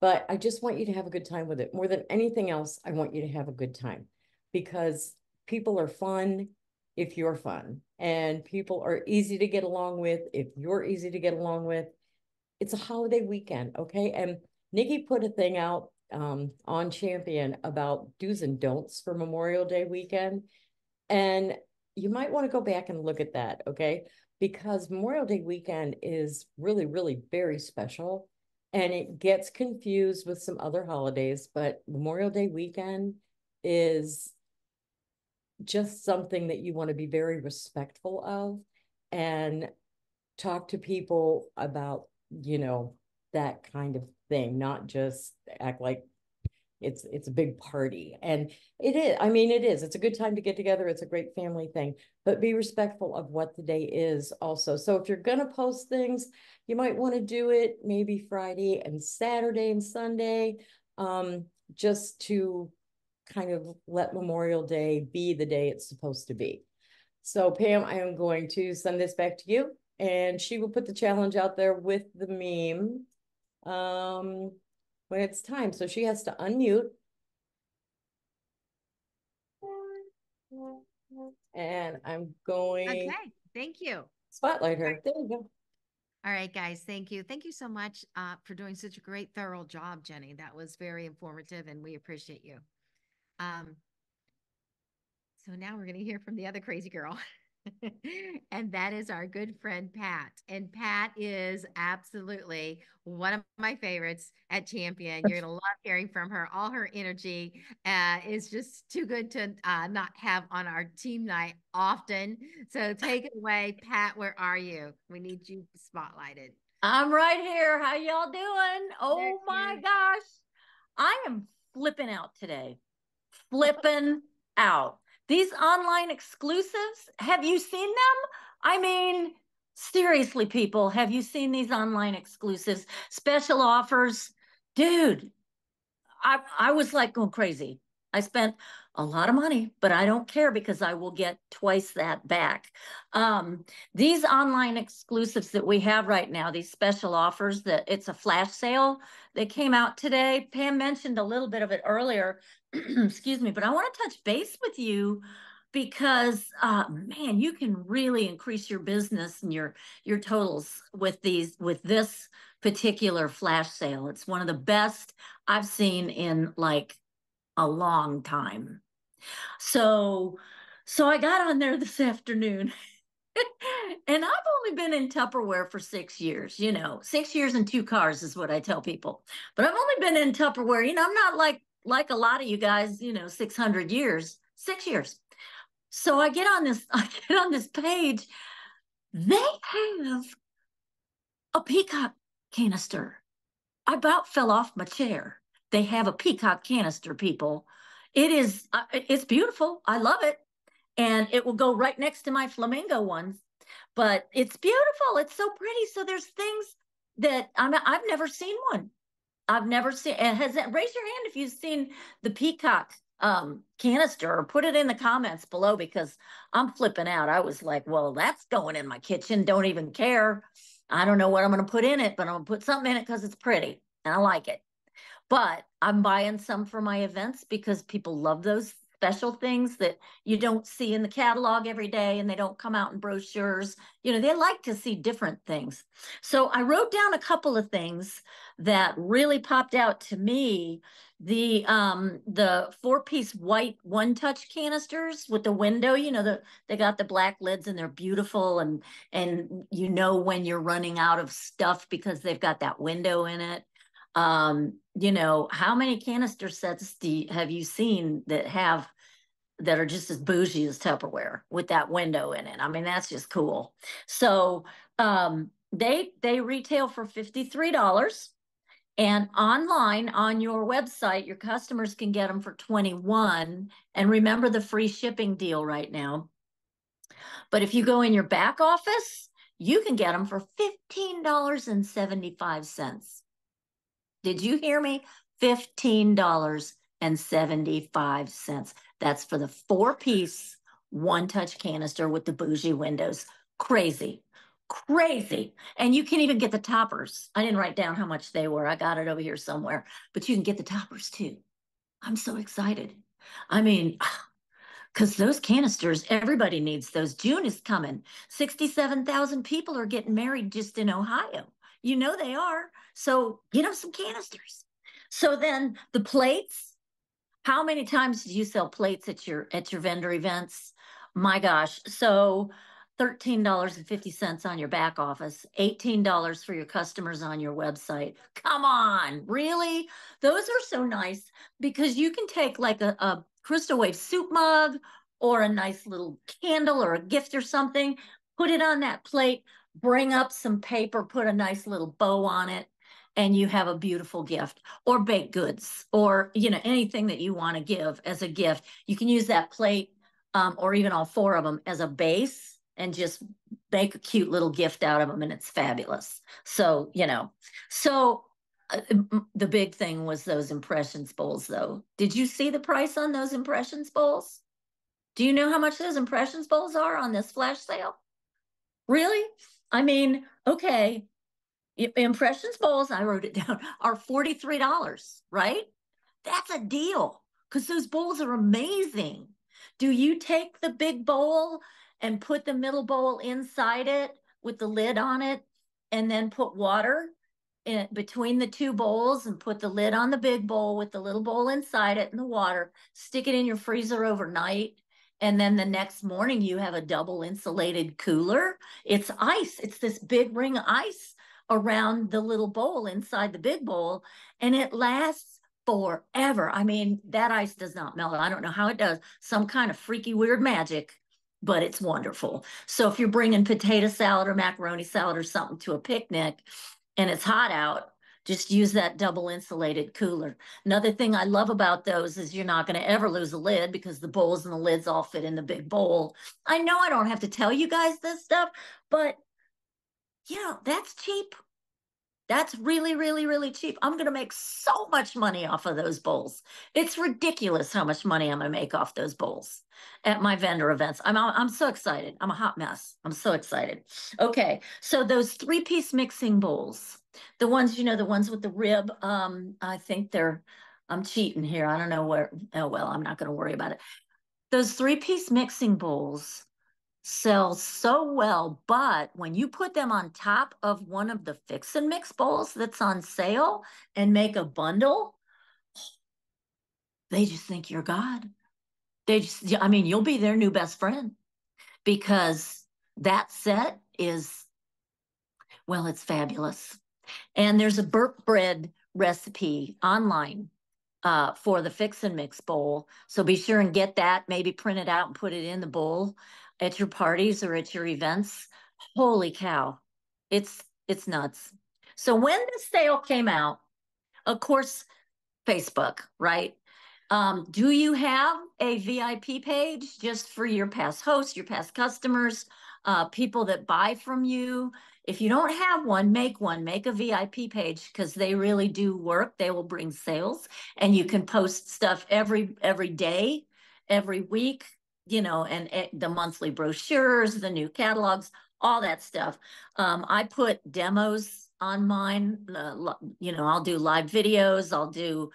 But I just want you to have a good time with it. More than anything else, I want you to have a good time because people are fun if you're fun and people are easy to get along with if you're easy to get along with. It's a holiday weekend, okay? And Nikki put a thing out um, on Champion about do's and don'ts for Memorial Day weekend. And you might want to go back and look at that, okay? Because Memorial Day weekend is really, really very special and it gets confused with some other holidays, but Memorial Day weekend is just something that you want to be very respectful of and talk to people about, you know, that kind of thing, not just act like it's it's a big party. And it is i mean it is. It's a good time to get together. It's a great family thing. But be respectful of what the day is also. So if you're going to post things you might want to do it maybe friday and saturday and sunday um, just to kind of let memorial day be the day it's supposed to be. So pam i am going to send this back to you and she will put the challenge out there with the meme um, when it's time. So she has to unmute. And I'm going. Okay, thank you. Spotlight her. There you go. All right, guys. Thank you. Thank you so much uh, for doing such a great, thorough job, Jeni. That was very informative, and we appreciate you. Um, so now we're going to hear from the other crazy girl. and that is our good friend Pat. And Pat is absolutely one of my favorites at Champion. You're going to love hearing from her. All her energy uh, is just too good to uh, not have on our team night often. So take it away, Pat. Where are you? We need you spotlighted. I'm right here. How y'all doing? Oh my gosh. I am flipping out today. Flipping out. These online exclusives, have you seen them? I mean, seriously, people, have you seen these online exclusives? Special offers? Dude, I, I was like going crazy. I spent a lot of money, but I don't care because I will get twice that back. Um, these online exclusives that we have right now, these special offers that it's a flash sale that came out today. Pam mentioned a little bit of it earlier, excuse me, but I want to touch base with you because uh, man, you can really increase your business and your your totals with these with this particular flash sale. It's one of the best I've seen in like a long time. So so I got on there this afternoon. and I've only been in Tupperware for six years, you know, six years and two cars is what I tell people. But I've only been in Tupperware, you know, I'm not like like a lot of you guys, you know, 600 years, six years. So I get on this, I get on this page. They have a peacock canister. I about fell off my chair. They have a peacock canister, people. It is, uh, it's beautiful. I love it. And it will go right next to my flamingo ones. But it's beautiful. It's so pretty. So there's things that I'm, I've never seen one. I've never seen. Has that, raise your hand if you've seen the peacock um, canister or put it in the comments below because I'm flipping out. I was like, well, that's going in my kitchen. Don't even care. I don't know what I'm going to put in it, but I'm going to put something in it because it's pretty and I like it. But I'm buying some for my events because people love those special things that you don't see in the catalog every day and they don't come out in brochures. You know, they like to see different things. So I wrote down a couple of things that really popped out to me. The um the four-piece white one-touch canisters with the window, you know, the they got the black lids and they're beautiful and and you know when you're running out of stuff because they've got that window in it um you know how many canister sets do you, have you seen that have that are just as bougie as tupperware with that window in it? I mean that's just cool. So um they they retail for $53 and online on your website your customers can get them for 21 and remember the free shipping deal right now. But if you go in your back office you can get them for $15.75 did you hear me? $15 and 75 cents. That's for the four piece one touch canister with the bougie windows. Crazy, crazy. And you can even get the toppers. I didn't write down how much they were. I got it over here somewhere, but you can get the toppers too. I'm so excited. I mean, because those canisters, everybody needs those. June is coming. 67,000 people are getting married just in Ohio. You know they are. So get them some canisters. So then the plates, how many times do you sell plates at your at your vendor events? My gosh. So $13.50 on your back office, $18 for your customers on your website. Come on, really? Those are so nice because you can take like a, a crystal wave soup mug or a nice little candle or a gift or something, put it on that plate, bring up some paper, put a nice little bow on it, and you have a beautiful gift or baked goods or you know anything that you want to give as a gift. You can use that plate um, or even all four of them as a base and just make a cute little gift out of them and it's fabulous. So you know so uh, the big thing was those impressions bowls though. Did you see the price on those impressions bowls? Do you know how much those impressions bowls are on this flash sale? Really i mean okay impressions bowls, I wrote it down, are $43, right? That's a deal because those bowls are amazing. Do you take the big bowl and put the middle bowl inside it with the lid on it and then put water in between the two bowls and put the lid on the big bowl with the little bowl inside it and the water, stick it in your freezer overnight. And then the next morning you have a double insulated cooler. It's ice. It's this big ring of ice around the little bowl inside the big bowl and it lasts forever. I mean, that ice does not melt. I don't know how it does. Some kind of freaky weird magic, but it's wonderful. So if you're bringing potato salad or macaroni salad or something to a picnic and it's hot out, just use that double insulated cooler. Another thing I love about those is you're not going to ever lose a lid because the bowls and the lids all fit in the big bowl. I know I don't have to tell you guys this stuff, but you know, that's cheap. That's really, really, really cheap. I'm going to make so much money off of those bowls. It's ridiculous how much money I'm going to make off those bowls at my vendor events. I'm I'm so excited. I'm a hot mess. I'm so excited. Okay, so those three piece mixing bowls, the ones you know, the ones with the rib. Um, I think they're. I'm cheating here. I don't know where. Oh well, I'm not going to worry about it. Those three piece mixing bowls sell so well, but when you put them on top of one of the fix and mix bowls that's on sale and make a bundle, they just think you're God. They just, I mean, you'll be their new best friend because that set is, well, it's fabulous. And there's a burp bread recipe online uh, for the fix and mix bowl. So be sure and get that, maybe print it out and put it in the bowl at your parties or at your events. Holy cow. It's it's nuts. So when the sale came out, of course, Facebook, right? Um, do you have a VIP page just for your past hosts, your past customers, uh, people that buy from you? If you don't have one, make one. Make a VIP page because they really do work. They will bring sales, and you can post stuff every every day, every week you know, and it, the monthly brochures, the new catalogs, all that stuff. Um, I put demos on mine. Uh, you know, I'll do live videos. I'll do,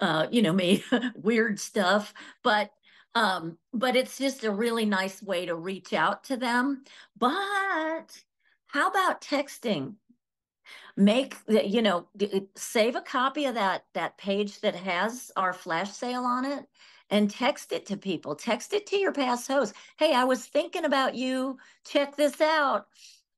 uh, you know, me weird stuff, but um, but it's just a really nice way to reach out to them. But how about texting? Make you know, save a copy of that that page that has our flash sale on it and text it to people. Text it to your past hosts. Hey, I was thinking about you. Check this out.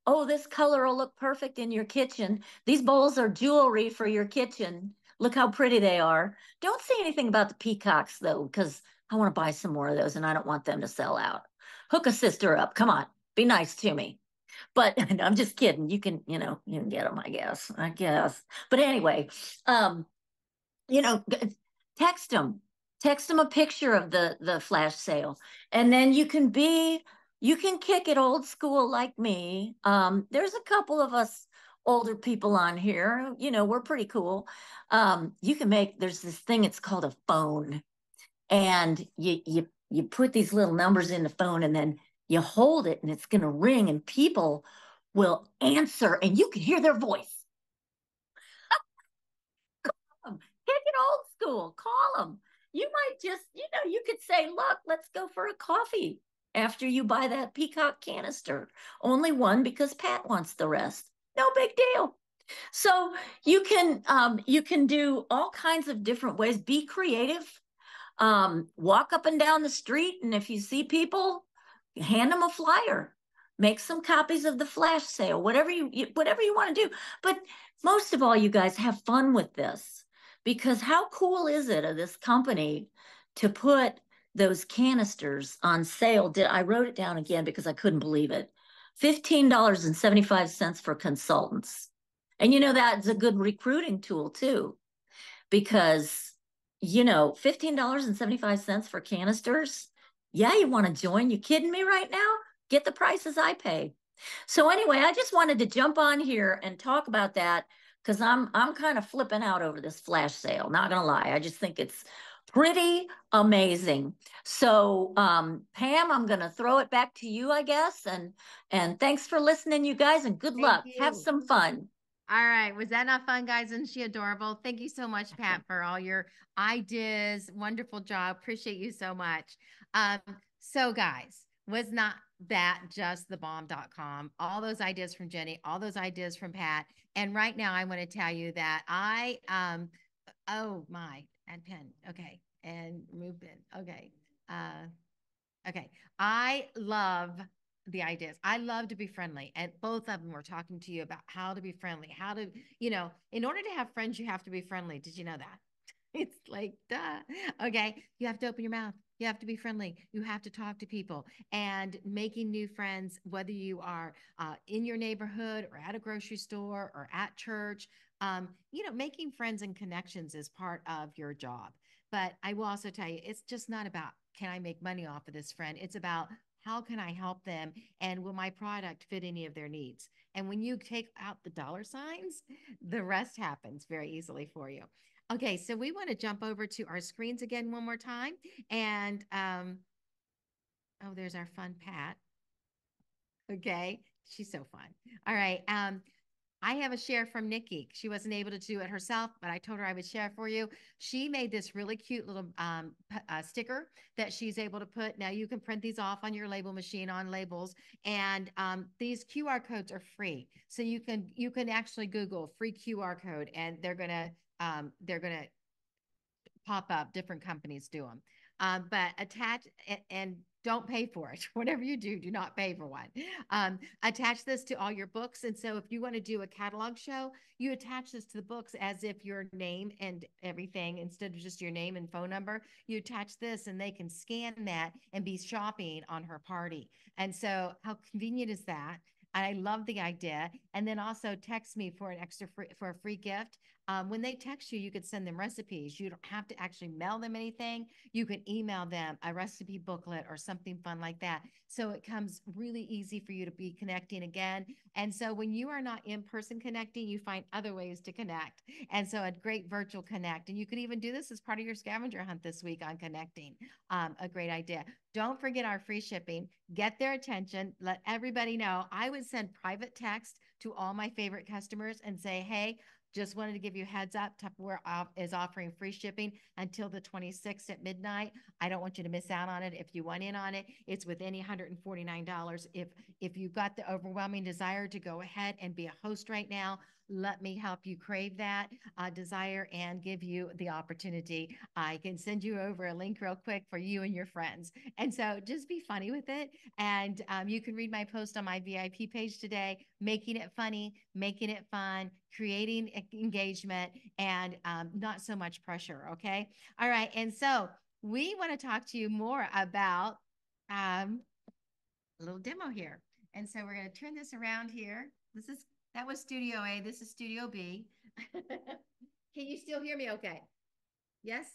Oh, this color will look perfect in your kitchen. These bowls are jewelry for your kitchen. Look how pretty they are. Don't say anything about the peacocks though, because I want to buy some more of those and I don't want them to sell out. Hook a sister up. Come on, be nice to me. But I'm just kidding. You can, you know, you can get them, I guess. I guess. But anyway, um, you know, text them text them a picture of the the flash sale and then you can be you can kick it old school like me um, there's a couple of us older people on here, you know, we're pretty cool. Um, you can make there's this thing, it's called a phone. And you you you put these little numbers in the phone and then you hold it and it's gonna ring and people will answer and you can hear their voice. Call them. Take it old school. Call them. You might just, you know, you could say, look, let's go for a coffee after you buy that peacock canister. Only one because Pat wants the rest. No big deal. So you can um, you can do all kinds of different ways. Be creative. Um, walk up and down the street, and if you see people, hand them a flyer. Make some copies of the flash sale. Whatever you, you whatever you want to do. But most of all, you guys have fun with this because how cool is it of this company to put those canisters on sale. Did I wrote it down again because I couldn't believe it. $15.75 for consultants. And you know, that's a good recruiting tool too, because, you know, $15.75 for canisters. Yeah, you want to join? You kidding me right now? Get the prices I pay. So anyway, I just wanted to jump on here and talk about that because I'm I'm kind of flipping out over this flash sale. Not gonna lie, I just think it's pretty amazing. So, um, Pam, I'm going to throw it back to you, I guess. And and thanks for listening, you guys, and good Thank luck. you. Have some fun. All right. Was that not fun, guys? Isn't she adorable? Thank you so much, Pat, for all your ideas. Wonderful job. Appreciate you so much. Um, so, guys, was not that just the bomb.com? All those ideas from Jeni, all those ideas from Pat. And right now, I want to tell you that I, um, oh my, add pen. Okay. And move in. Okay. Uh, okay. I love the ideas. I love to be friendly. And both of them were talking to you about how to be friendly, how to, you know, in order to have friends, you have to be friendly. Did you know that? It's like, duh. Okay. You have to open your mouth. You have to be friendly. You have to talk to people and making new friends, whether you are uh, in your neighborhood or at a grocery store or at church. Um, you know, making friends and connections is part of your job. But I will also tell you, it's just not about can I make money off of this friend? It's about how can I help them? And will my product fit any of their needs? And when you take out the dollar signs, the rest happens very easily for you. Okay, so we want to jump over to our screens again one more time. And um, oh, there's our fun Pat. Okay, she's so fun. All right. Um, I have a share from Nikki. She wasn't able to do it herself, but I told her I would share for you. She made this really cute little um, uh, sticker that she's able to put. Now you can print these off on your label machine on labels, and um, these QR codes are free. So you can you can actually Google free QR code, and they're gonna um, they're gonna pop up. Different companies do them. Um, but attach and, and don't pay for it. Whatever you do, do not pay for one. Um, attach this to all your books. And so if you want to do a catalog show, you attach this to the books as if your name and everything, instead of just your name and phone number, you attach this and they can scan that and be shopping on her party. And so how convenient is that? I love the idea. And then also text me for an extra free, for a free gift. Um, when they text you, you could send them recipes. You don't have to actually mail them anything. You can email them a recipe booklet or something fun like that. So it comes really easy for you to be connecting again. And so when you are not in person connecting, you find other ways to connect. And so a great virtual connect. And you could even do this as part of your scavenger hunt this week on connecting. Um, a great idea. Don't forget our free shipping. Get their attention. Let everybody know. I would send private text to all my favorite customers and say, hey, just wanted to give you heads up. Tupperware is offering free shipping until the 26th at midnight. I don't want you to miss out on it. If you want in on it, it's with any $149. If if you've got the overwhelming desire to go ahead and be a host right now, let me help you crave that uh, desire and give you the opportunity. I can send you over a link real quick for you and your friends. And so just be funny with it. And um, you can read my post on my VIP page today, making it funny, making it fun, creating engagement, and um, not so much pressure. Okay. All right. And so we want to talk to you more about um, a little demo here. And so we're going to turn this around here. This is that was Studio A. This is Studio B. Can you still hear me okay? Yes?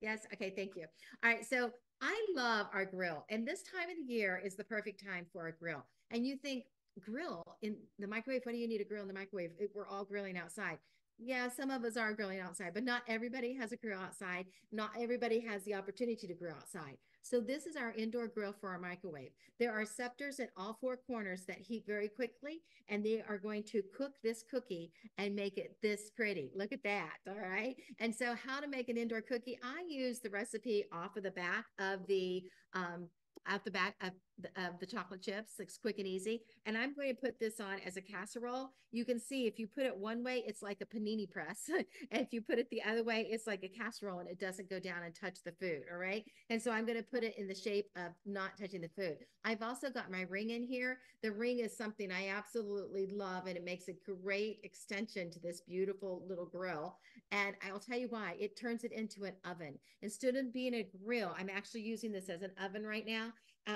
Yes? Okay, thank you. All right, so I love our grill. And this time of the year is the perfect time for a grill. And you think, grill in the microwave. What do you need a grill in the microwave? We're all grilling outside. Yeah, some of us are grilling outside, but not everybody has a grill outside. Not everybody has the opportunity to grill outside. So this is our indoor grill for our microwave. There are susceptors at all four corners that heat very quickly, and they are going to cook this cookie and make it this pretty. Look at that. All right. And so how to make an indoor cookie, I use the recipe off of the back of the um, out the back of of uh, the chocolate chips. It's quick and easy. And I'm going to put this on as a casserole. You can see if you put it one way, it's like a panini press. and if you put it the other way, it's like a casserole and it doesn't go down and touch the food. All right. And so I'm going to put it in the shape of not touching the food. I've also got my ring in here. The ring is something I absolutely love and it makes a great extension to this beautiful little grill. And I'll tell you why it turns it into an oven. Instead of being a grill, I'm actually using this as an oven right now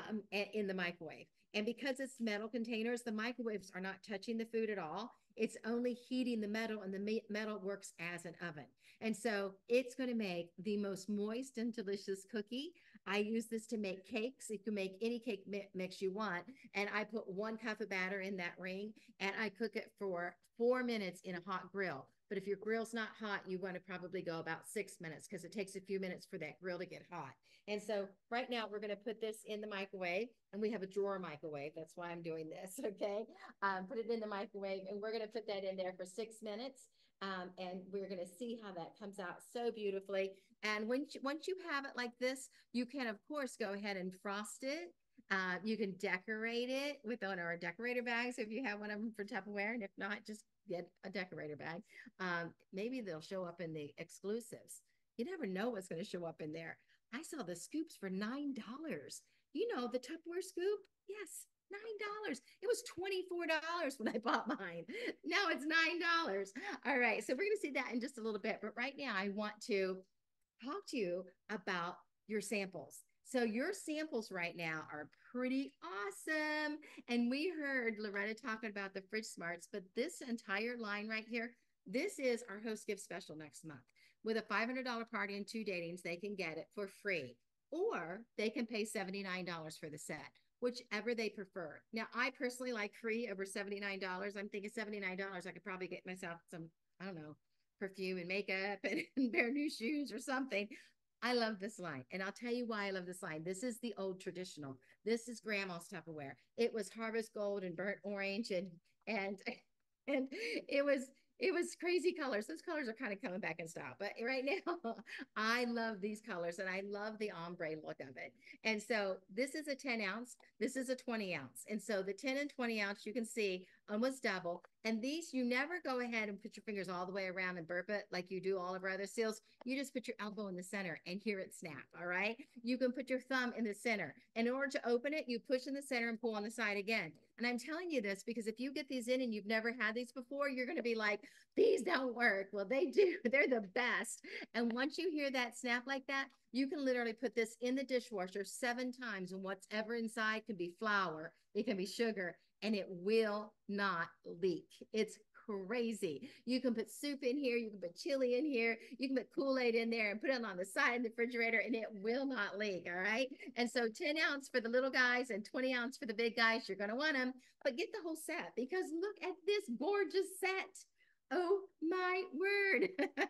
um, in the microwave. And because it's metal containers, the microwaves are not touching the food at all. It's only heating the metal, and the metal works as an oven. And so it's going to make the most moist and delicious cookie. I use this to make cakes. You can make any cake mix you want. And I put one cup of batter in that ring and I cook it for four minutes in a hot grill. But if your grill's not hot, you want to probably go about six minutes because it takes a few minutes for that grill to get hot. And so right now we're going to put this in the microwave and we have a drawer microwave. That's why I'm doing this. Okay. Um, put it in the microwave and we're going to put that in there for six minutes. Um, and we're going to see how that comes out so beautifully. And once you, once you have it like this, you can, of course, go ahead and frost it. Uh, you can decorate it with one of our decorator bags if you have one of them for Tupperware. And if not, just get a decorator bag. Um, maybe they'll show up in the exclusives. You never know what's going to show up in there. I saw the scoops for $9. You know, the Tupperware scoop? Yes, $9. It was $24 when I bought mine. Now it's $9. All right. So we're going to see that in just a little bit. But right now, I want to talk to you about your samples. So your samples right now are pretty awesome. And we heard Loretta talking about the fridge smarts, but this entire line right here, this is our host gift special next month. With a $500 party and two datings, they can get it for free, or they can pay $79 for the set, whichever they prefer. Now, I personally like free over $79. I'm thinking $79, I could probably get myself some, I don't know, perfume and makeup and, and pair new shoes or something. I love this line. And I'll tell you why I love this line. This is the old traditional. This is grandma's Tupperware. It was harvest gold and burnt orange and and and it was it was crazy colors. Those colors are kind of coming back in style, but right now I love these colors and I love the ombre look of it. And so this is a 10 ounce, this is a 20 ounce. And so the 10 and 20 ounce, you can see almost double. And these, you never go ahead and put your fingers all the way around and burp it like you do all of our other seals. You just put your elbow in the center and hear it snap. All right. You can put your thumb in the center. And in order to open it, you push in the center and pull on the side again. And I'm telling you this because if you get these in and you've never had these before, you're going to be like, these don't work. Well, they do. They're the best. And once you hear that snap like that, you can literally put this in the dishwasher seven times, and whatever inside can be flour, it can be sugar, and it will not leak. It's crazy. You can put soup in here, you can put chili in here, you can put Kool Aid in there and put it on the side of the refrigerator, and it will not leak. All right. And so 10 ounce for the little guys and 20 ounce for the big guys. You're going to want them, but get the whole set because look at this gorgeous set. Oh my word.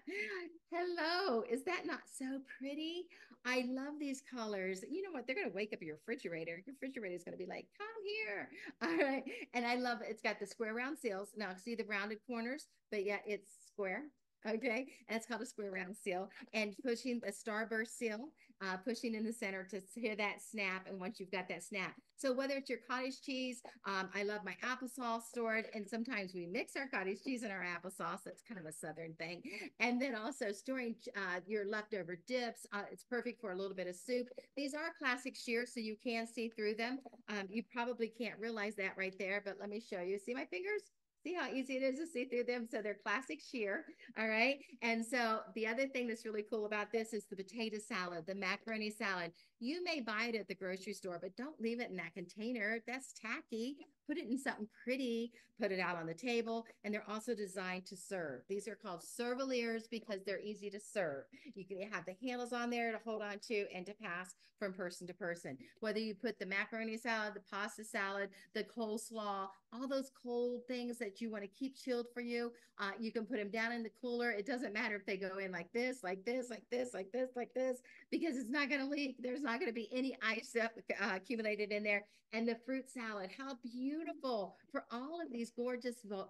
Hello. Is that not so pretty? I love these colors. You know what? They're going to wake up your refrigerator. Your refrigerator is going to be like, come here. All right. And I love it. It's got the square round seals. Now, see the rounded corners, but yet it's square. Okay. And it's called a square round seal. And pushing the starburst seal, uh, pushing in the center to hear that snap. And once you've got that snap. So whether it's your cottage cheese, um, I love my applesauce stored. And sometimes we mix our cottage cheese in our applesauce. That's kind of a Southern thing. And then also storing uh, your leftover dips. Uh, it's perfect for a little bit of soup. These are classic sheers, so you can see through them. Um, you probably can't realize that right there, but let me show you. See my fingers? See how easy it is to see through them? So they're classic sheer. All right. And so the other thing that's really cool about this is the potato salad, the macaroni salad. You may buy it at the grocery store, but don't leave it in that container. That's tacky. Put it in something pretty, put it out on the table, and they're also designed to serve. These are called servaliers because they're easy to serve. You can have the handles on there to hold on to and to pass from person to person. Whether you put the macaroni salad, the pasta salad, the coleslaw, all those cold things that you want to keep chilled for you, uh, you can put them down in the cooler. It doesn't matter if they go in like this, like this, like this, like this, like this, because it's not going to leak. There's not going to be any ice uh, accumulated in there. And the fruit salad, how beautiful for all of these gorgeous uh,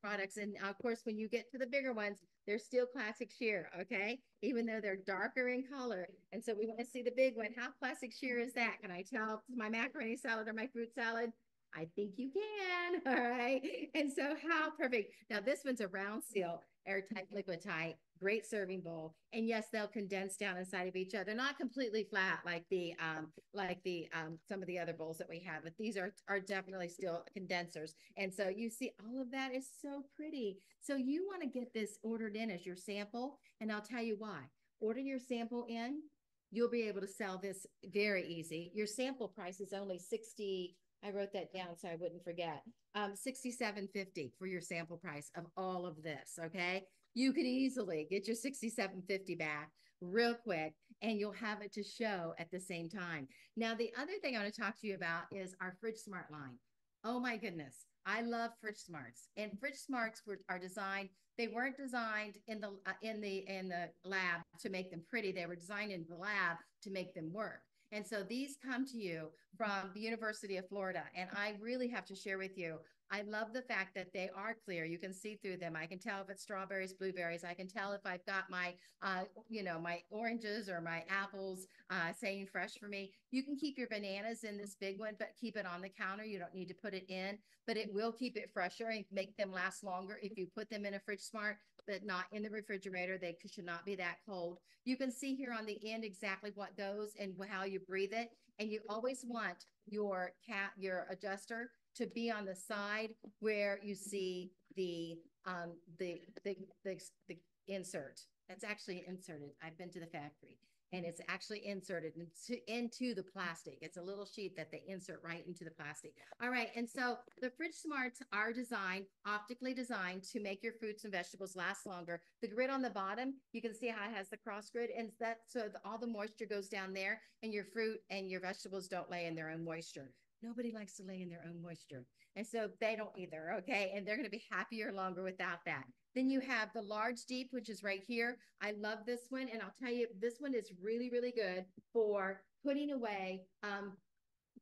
products. And of course, when you get to the bigger ones, they're still classic sheer, okay? Even though they're darker in color. And so we want to see the big one. How classic sheer is that? Can I tell my macaroni salad or my fruit salad? I think you can. All right. And so how perfect. Now this one's a round seal, airtight, liquid tight, great serving bowl. And yes, they'll condense down inside of each other, not completely flat like the um like the um some of the other bowls that we have, but these are are definitely still condensers. And so you see all of that is so pretty. So you want to get this ordered in as your sample, and I'll tell you why. Order your sample in, you'll be able to sell this very easy. Your sample price is only 60 I wrote that down so I wouldn't forget. Um, 67.50 for your sample price of all of this. Okay. You could easily get your 67.50 back real quick and you'll have it to show at the same time. Now, the other thing I want to talk to you about is our Fridge Smart line. Oh my goodness. I love Fridge Smarts and Fridge Smarts were, are designed. They weren't designed in the uh, in the in the lab to make them pretty. They were designed in the lab to make them work. And so these come to you from the University of Florida. And I really have to share with you, I love the fact that they are clear. You can see through them. I can tell if it's strawberries, blueberries. I can tell if I've got my, uh, you know, my oranges or my apples uh, saying fresh for me. You can keep your bananas in this big one, but keep it on the counter. You don't need to put it in, but it will keep it fresher and make them last longer if you put them in a fridge smart, but not in the refrigerator. They should not be that cold. You can see here on the end exactly what goes and how you breathe it. And you always want your cat, your adjuster to be on the side where you see the um the the the, the insert. That's actually inserted. I've been to the factory and it's actually inserted into, into the plastic. It's a little sheet that they insert right into the plastic. All right, and so the fridge smarts are designed, optically designed to make your fruits and vegetables last longer. The grid on the bottom, you can see how it has the cross grid, and that so the, all the moisture goes down there, and your fruit and your vegetables don't lay in their own moisture. Nobody likes to lay in their own moisture. And so they don't either. Okay. And they're going to be happier longer without that. Then you have the large deep, which is right here. I love this one. And I'll tell you, this one is really, really good for putting away um,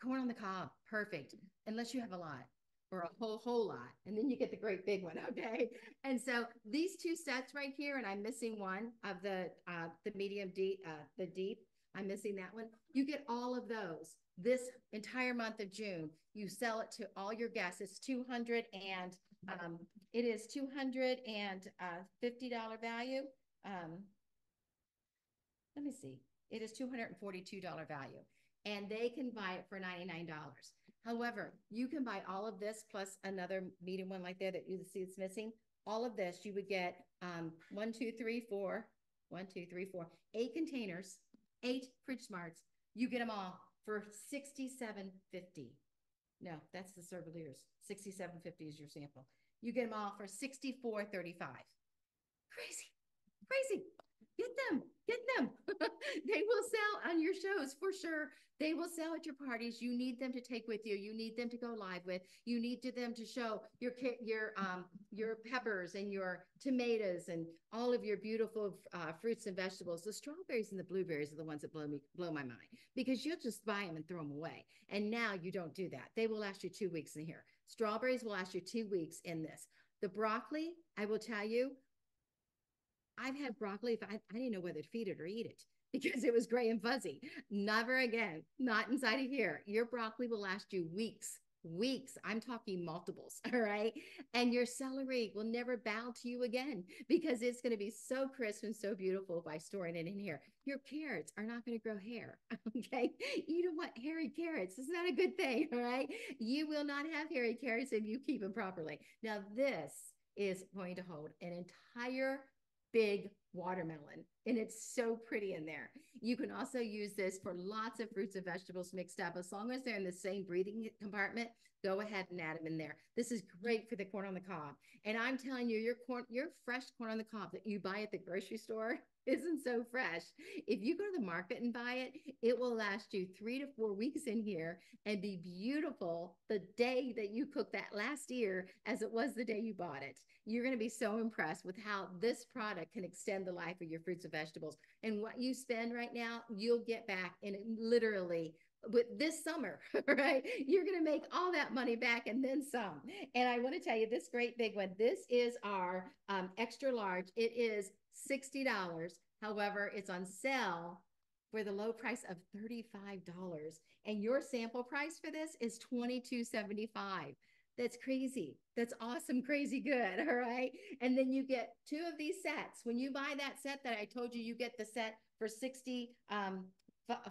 corn on the cob. Perfect. Unless you have a lot or a whole, whole lot. And then you get the great big one. Okay. And so these two sets right here, and I'm missing one of the, uh, the medium deep, uh, the deep. I'm missing that one. You get all of those this entire month of June. You sell it to all your guests. It's 200 and um, it is $250 uh, value. Um, let me see. It is $242 value and they can buy it for $99. However, you can buy all of this plus another medium one like there that you see it's missing. All of this, you would get um, one, two, three, four, one, two, three, four, eight containers, eight fridge smarts. You get them all for 67.50. No, that's the Servaliers. 67.50 is your sample. You get them all for 64.35. Crazy, crazy. Get them, get them. they will sell on your shows for sure. They will sell at your parties. You need them to take with you. You need them to go live with. You need to them to show your your um your peppers and your tomatoes and all of your beautiful uh, fruits and vegetables. The strawberries and the blueberries are the ones that blow me blow my mind because you'll just buy them and throw them away. And now you don't do that. They will last you two weeks in here. Strawberries will last you two weeks in this. The broccoli, I will tell you, I've had broccoli. If I, I didn't know whether to feed it or eat it because it was gray and fuzzy. Never again, not inside of here. Your broccoli will last you weeks, weeks. I'm talking multiples. All right. And your celery will never bow to you again because it's going to be so crisp and so beautiful by storing it in here. Your carrots are not going to grow hair. Okay. You don't want hairy carrots. It's not a good thing. All right. You will not have hairy carrots if you keep them properly. Now, this is going to hold an entire big watermelon and it's so pretty in there. You can also use this for lots of fruits and vegetables mixed up. As long as they're in the same breathing compartment, go ahead and add them in there. This is great for the corn on the cob. And I'm telling you, your corn, your fresh corn on the cob that you buy at the grocery store isn't so fresh. If you go to the market and buy it, it will last you three to four weeks in here and be beautiful the day that you cook that last year as it was the day you bought it. You're going to be so impressed with how this product can extend the life of your fruits and vegetables. And what you spend right now, you'll get back in literally with this summer, right? You're going to make all that money back and then some. And I want to tell you this great big one. This is our um, extra large. It is $60. However, it's on sale for the low price of $35. And your sample price for this is $22.75. That's crazy. That's awesome, crazy good. All right. And then you get two of these sets. When you buy that set that I told you, you get the set for 60 um,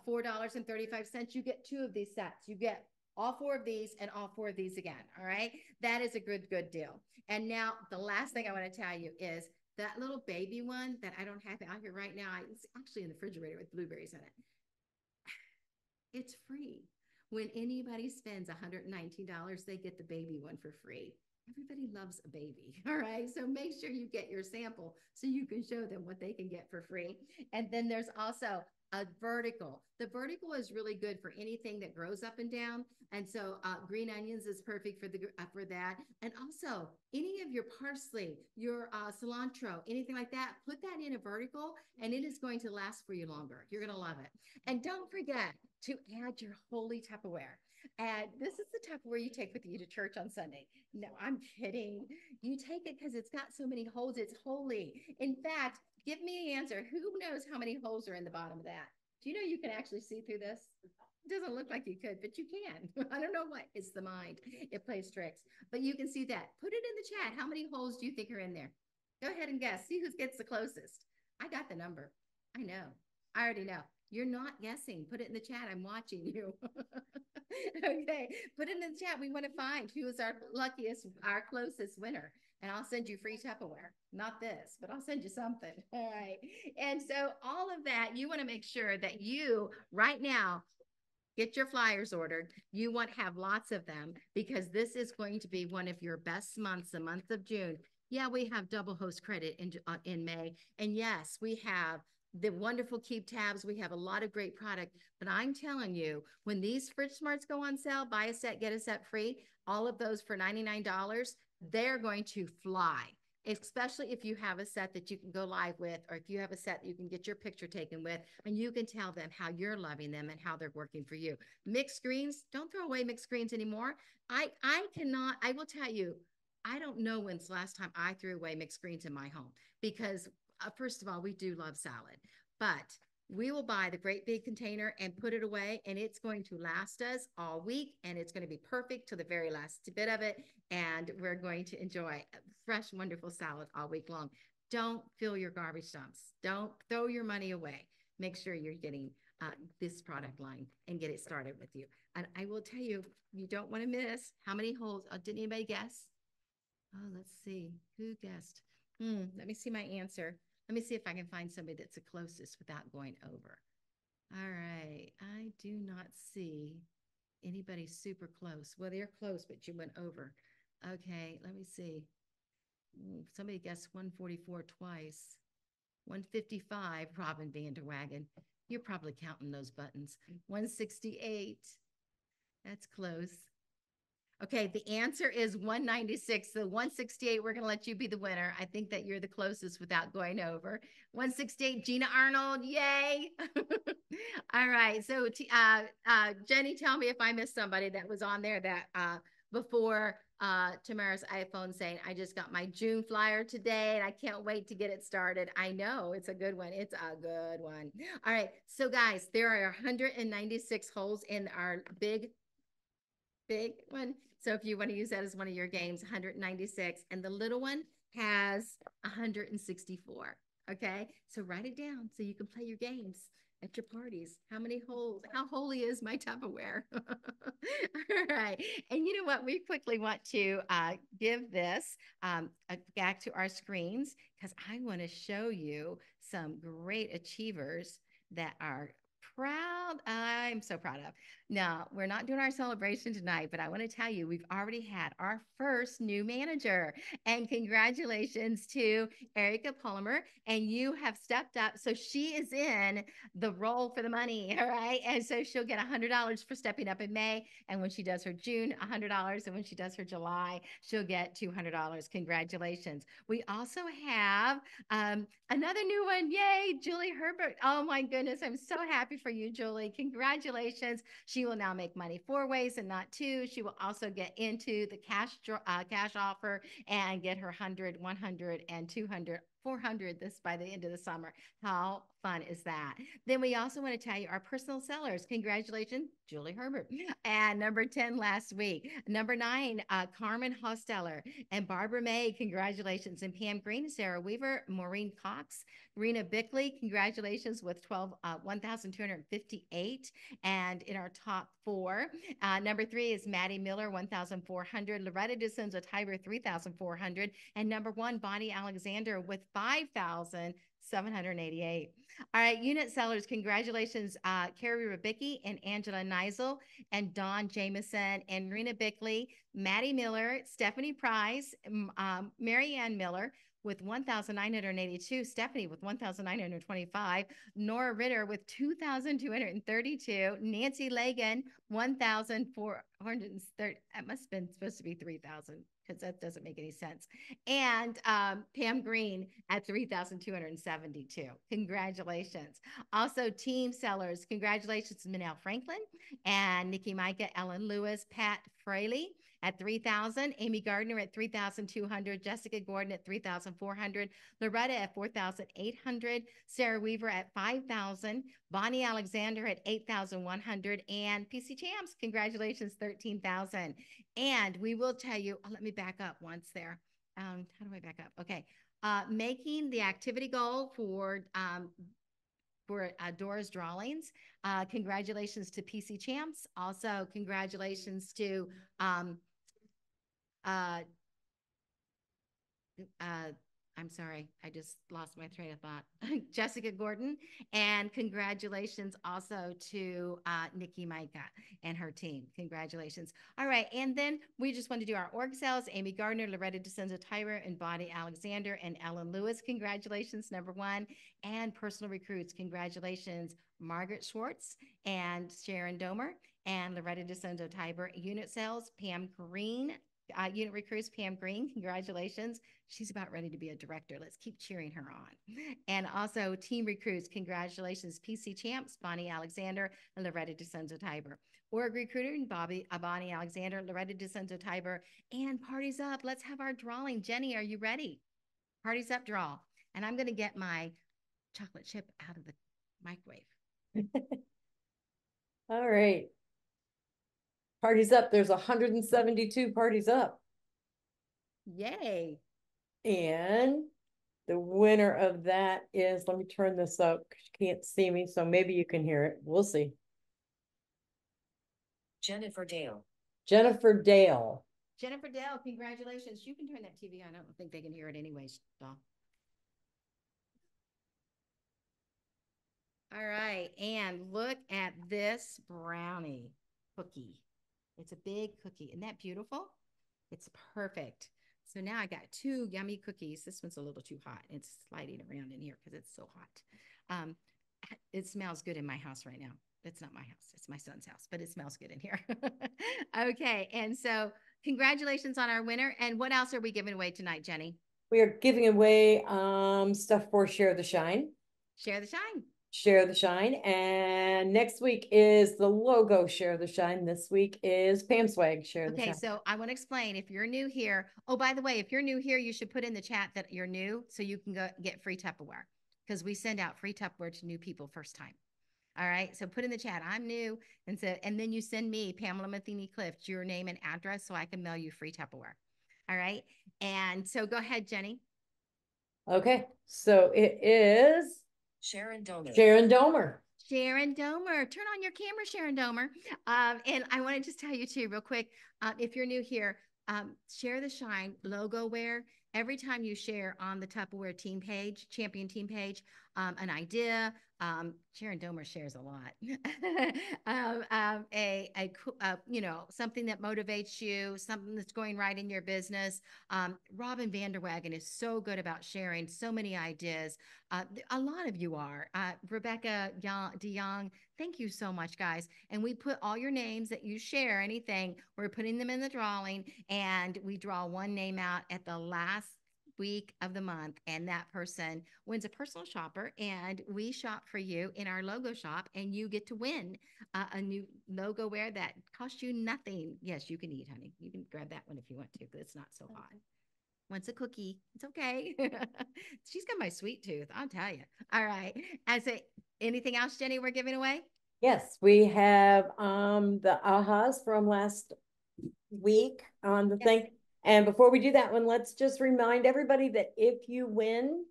$4.35. You get two of these sets. You get all four of these and all four of these again. All right. That is a good, good deal. And now the last thing I want to tell you is that little baby one that I don't have out here right now. It's actually in the refrigerator with blueberries in it. It's free. When anybody spends $119, they get the baby one for free. Everybody loves a baby. All right. So make sure you get your sample so you can show them what they can get for free. And then there's also a vertical. The vertical is really good for anything that grows up and down. And so uh, green onions is perfect for the uh, for that. And also any of your parsley, your uh, cilantro, anything like that, put that in a vertical and it is going to last for you longer. You're going to love it. And don't forget to add your holy Tupperware. And this is the Tupperware you take with you to church on Sunday. No, I'm kidding. You take it because it's got so many holes. It's holy. In fact, Give me an answer. Who knows how many holes are in the bottom of that? Do you know you can actually see through this? It doesn't look like you could, but you can. I don't know what. It's the mind. It plays tricks. But you can see that. Put it in the chat. How many holes do you think are in there? Go ahead and guess. See who gets the closest. I got the number. I know. I already know. You're not guessing. Put it in the chat. I'm watching you. okay. Put it in the chat. We want to find who is our luckiest, our closest winner and I'll send you free Tupperware. Not this, but I'll send you something. All right. And so, all of that, you want to make sure that you right now get your flyers ordered. You want to have lots of them because this is going to be one of your best months, the month of June. Yeah, we have double host credit in uh, in May, and yes, we have the wonderful keep tabs. We have a lot of great product, but I'm telling you, when these fridge smarts go on sale, buy a set, get a set free. All of those for $99 they're going to fly especially if you have a set that you can go live with or if you have a set that you can get your picture taken with and you can tell them how you're loving them and how they're working for you. Mixed screens don't throw away mixed screens anymore. I i cannot i will tell you i don't know when's the last time i threw away mixed screens in my home because uh, first of all we do love salad but we will buy the great big container and put it away and it's going to last us all week and it's going to be perfect to the very last bit of it and we're going to enjoy fresh wonderful salad all week long. Don't fill your garbage dumps. Don't throw your money away. Make sure you're getting uh, this product line and get it started with you. And i will tell you you don't want to miss how many holes uh, did anybody guess? Oh let's see who guessed? Hmm, let me see my answer let me see if I can find somebody that's the closest without going over. All right. I do not see anybody super close. Well, they're close, but you went over. Okay. Let me see. Somebody guessed 144 twice. 155, Robin Vanderwagen. You're probably counting those buttons. 168. That's close. Okay, the answer is 196. The 168, we're going to let you be the winner. I think that you're the closest without going over. 168, Gina Arnold, yay. All right. So, uh, uh, Jeni, tell me if I missed somebody that was on there that uh, before uh, Tamara's iPhone saying, I just got my June flyer today and I can't wait to get it started. I know it's a good one. It's a good one. All right. So, guys, there are 196 holes in our big big one. So if you want to use that as one of your games, 196. And the little one has 164. Okay. So write it down so you can play your games. at your parties. How many holes? How holy is my Tupperware? All right. And you know what? We quickly want to uh, give this um, back to our screens because I want to show you some great achievers that are proud. I'm so proud of. Now, we're not doing our celebration tonight, but I want to tell you, we've already had our first new manager. And congratulations to Erica Palmer. And you have stepped up. So she is in the role for the money. All right. And so she'll get $100 for stepping up in May. And when she does her June, $100. And when she does her July, she'll get $200. Congratulations. We also have um, another new one. Yay, Julie Herbert. Oh my goodness. I'm so happy for you, Julie. Congratulations. She she will now make money four ways and not two. She will also get into the cash uh, cash offer and get her 100, 100, and 200 400 this by the end of the summer. How fun is that? Then we also want to tell you our personal sellers. Congratulations, Julie Herbert. And number 10 last week. Number nine, uh, Carmen Hosteller and Barbara May. Congratulations. And Pam Green, Sarah Weaver, Maureen Cox, Rena Bickley. Congratulations with 12, uh, 1,258. And in our top four, uh, number three is Maddie Miller, 1,400. Loretta DeSenza Tiber, 3,400. And number one, Bonnie Alexander with 5,788. All right, unit sellers, congratulations, uh, Carrie Rabicki and Angela Neisel and Don Jameson and Rena Bickley, Maddie Miller, Stephanie Price, um, Marianne Miller, with 1,982, Stephanie with 1,925, Nora Ritter with 2,232, Nancy Lagan, 1,430. That must have been supposed to be 3,000 because that doesn't make any sense. And um, Pam Green at 3,272. Congratulations. Also, team sellers, congratulations to Manel Franklin and Nikki Micah, Ellen Lewis, Pat Fraley at 3,000, Amy Gardner at 3,200, Jessica Gordon at 3,400, Loretta at 4,800, Sarah Weaver at 5,000, Bonnie Alexander at 8,100, and PC Champs, congratulations, 13,000. And we will tell you, oh, let me back up once there. Um, how do I back up? Okay. Uh, making the activity goal for um, for uh, Dora's drawings. Uh, congratulations to PC Champs. Also, congratulations to um, uh, uh, I'm sorry, I just lost my train of thought. Jessica Gordon, and congratulations also to uh, Nikki Micah and her team. Congratulations. All right, and then we just want to do our org sales. Amy Gardner, Loretta DeSenza Tyra, and Bonnie Alexander, and Ellen Lewis. Congratulations, number one. And personal recruits, congratulations, Margaret Schwartz and Sharon Domer and Loretta DeSenzo Tiber. Unit sales, Pam Green, uh, unit recruits Pam Green. Congratulations. She's about ready to be a director. Let's keep cheering her on. And also team recruits. Congratulations, PC Champs, Bonnie Alexander, and Loretta DeSenzo Tiber. Org recruiter, Bobby, uh, Bonnie Alexander, Loretta DeSenzo Tiber, and parties up. Let's have our drawing. Jeni, are you ready? Parties up draw. And I'm going to get my chocolate chip out of the microwave. All right. Parties up. There's 172 parties up. Yay. And the winner of that is, let me turn this up. You can't see me, so maybe you can hear it. We'll see. Jennifer Dale. Jennifer Dale. Jennifer Dale, congratulations. You can turn that TV on. I don't think they can hear it anyways, Dawn. All right. And look at this brownie cookie. It's a big cookie. Isn't that beautiful? It's perfect. So now I got two yummy cookies. This one's a little too hot. It's sliding around in here because it's so hot. Um, it smells good in my house right now. It's not my house, it's my son's house, but it smells good in here. okay. And so, congratulations on our winner. And what else are we giving away tonight, Jeni? We are giving away um, stuff for Share the Shine. Share the Shine. Share the Shine. And next week is the logo Share the Shine. This week is Pam Swag Share the Okay, Shine. so I want to explain if you're new here. Oh, by the way, if you're new here, you should put in the chat that you're new so you can go get free Tupperware because we send out free Tupperware to new people first time. All right. So put in the chat, I'm new. And so, and then you send me, Pamela Matheny Clift, your name and address so I can mail you free Tupperware. All right. And so go ahead, Jeni. Okay, so it is Sharon Domer. Sharon Domer. Sharon Domer. Turn on your camera, Sharon Domer. Um, and I want to just tell you too, real quick, uh, if you're new here, um, share the shine logo wear every time you share on the Tupperware team page, champion team page, um, an idea. Um, Sharon Domer shares a lot. um, um, a, a, uh, you know, something that motivates you, something that's going right in your business. Um, Robin Vanderwagen is so good about sharing so many ideas. Uh, a lot of you are. Uh, Rebecca Young, DeYoung, thank you so much, guys. And we put all your names that you share, anything, we're putting them in the drawing, and we draw one name out at the last week of the month and that person wins a personal shopper and we shop for you in our logo shop and you get to win uh, a new logo wear that costs you nothing. Yes you can eat honey. You can grab that one if you want to because it's not so hot. Wants a cookie. It's okay. She's got my sweet tooth i'll tell you all right. I say anything else jeni we're giving away? Yes we have um the ahas from last week on the yes. thing and before we do that one, let's just remind everybody that if you win,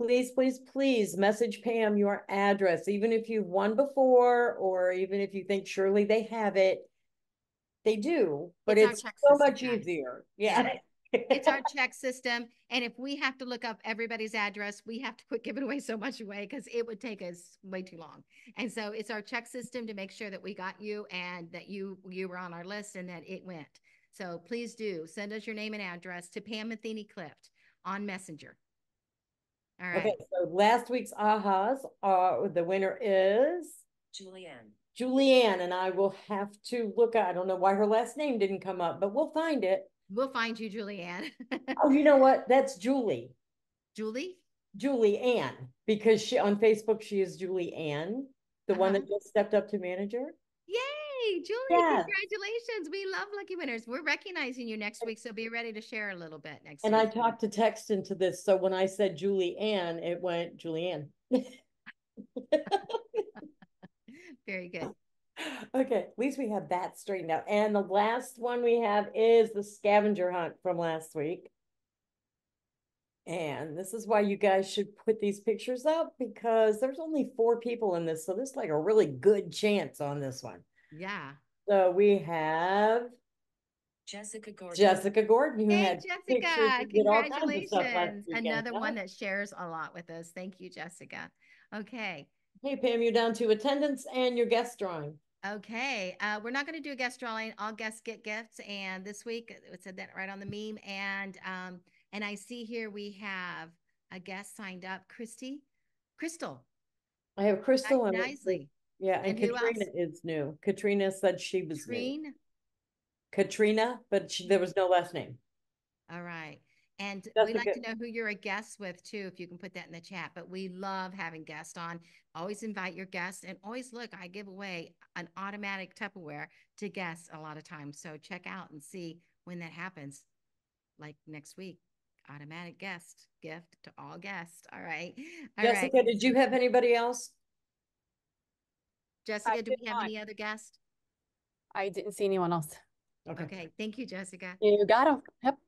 please, please, please message Pam your address, even if you've won before, or even if you think surely they have it. They do, but it's, it's so much guys. easier. Yeah. it's our check system. And if we have to look up everybody's address, we have to quit giving away so much away because it would take us way too long. And so it's our check system to make sure that we got you and that you you were on our list and that it went. So please do send us your name and address to Pam Matheny Clift on Messenger. All right. Okay, so last week's ahas, uh, the winner is Julianne. Julianne, and I will have to look. I don't know why her last name didn't come up, but we'll find it. We'll find you, Julianne. oh, you know what? That's Julie. Julie? Julie Ann, because she on Facebook she is Julie Ann, the uh-huh. one that just stepped up to manager. Julie, yes. congratulations. We love lucky winners. We're recognizing you next week, so be ready to share a little bit next week. and week. I talked to text into this. So when I said Julie Ann, it went Julianne. Very good. Okay, at least we have that straightened out. And the last one we have is the scavenger hunt from last week. And this is why you guys should put these pictures up because there's only four people in this. So there's like a really good chance on this one. Yeah. So we have Jessica Gordon. Jessica Gordon, who hey, had Jessica, congratulations. Another one that shares a lot with us. Thank you, Jessica. Okay. Hey, Pam, you're down to attendance and your guest drawing. Okay. Uh, we're not going to do a guest drawing. All guests get gifts. And this week, it said that right on the meme. And um, and I see here we have a guest signed up, Christy, Crystal. I have Crystal and nicely. Yeah, and, and Katrina is new. Katrina said she was Katrina. New. Katrina, but she, there was no last name. All right. And we like to know who you're a guest with too, if you can put that in the chat. But we love having guests on. Always invite your guests and always look, I give away an automatic Tupperware to guests a lot of times. So check out and see when that happens, like next week. Automatic guest gift to all guests. All right. All Jessica, right. did you have anybody else? Jessica, do we have not. any other guests? I didn't see anyone else. Okay. okay. Thank you, Jessica. You got them. Yep.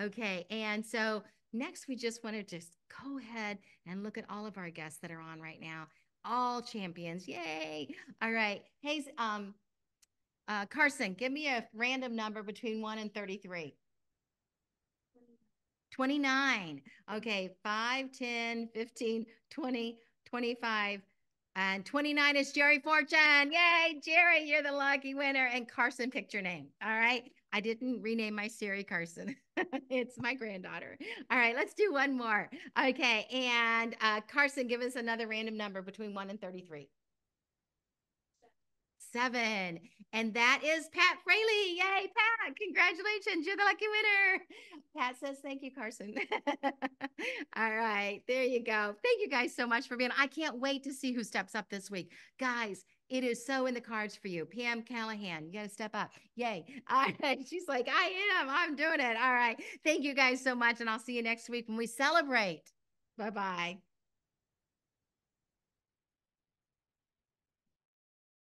Okay. And so next, we just want to just go ahead and look at all of our guests that are on right now. All champions. Yay. All right. Hey, um, uh, Carson, give me a random number between 1 and 33. 29. Okay. 5, 10, 15, 20, 25, and 29 is Jerry Fortune. Yay, Jerry, you're the lucky winner. And Carson picked your name. All right. I didn't rename my Siri Carson. it's my granddaughter. All right, let's do one more. Okay. And uh, Carson, give us another random number between 1 and 33 seven. And that is Pat Fraley. Yay, Pat. Congratulations. You're the lucky winner. Pat says, thank you, Carson. All right. There you go. Thank you guys so much for being. I can't wait to see who steps up this week. Guys, it is so in the cards for you. Pam Callahan, you got to step up. Yay. All right. She's like, I am. I'm doing it. All right. Thank you guys so much. And I'll see you next week when we celebrate. Bye bye.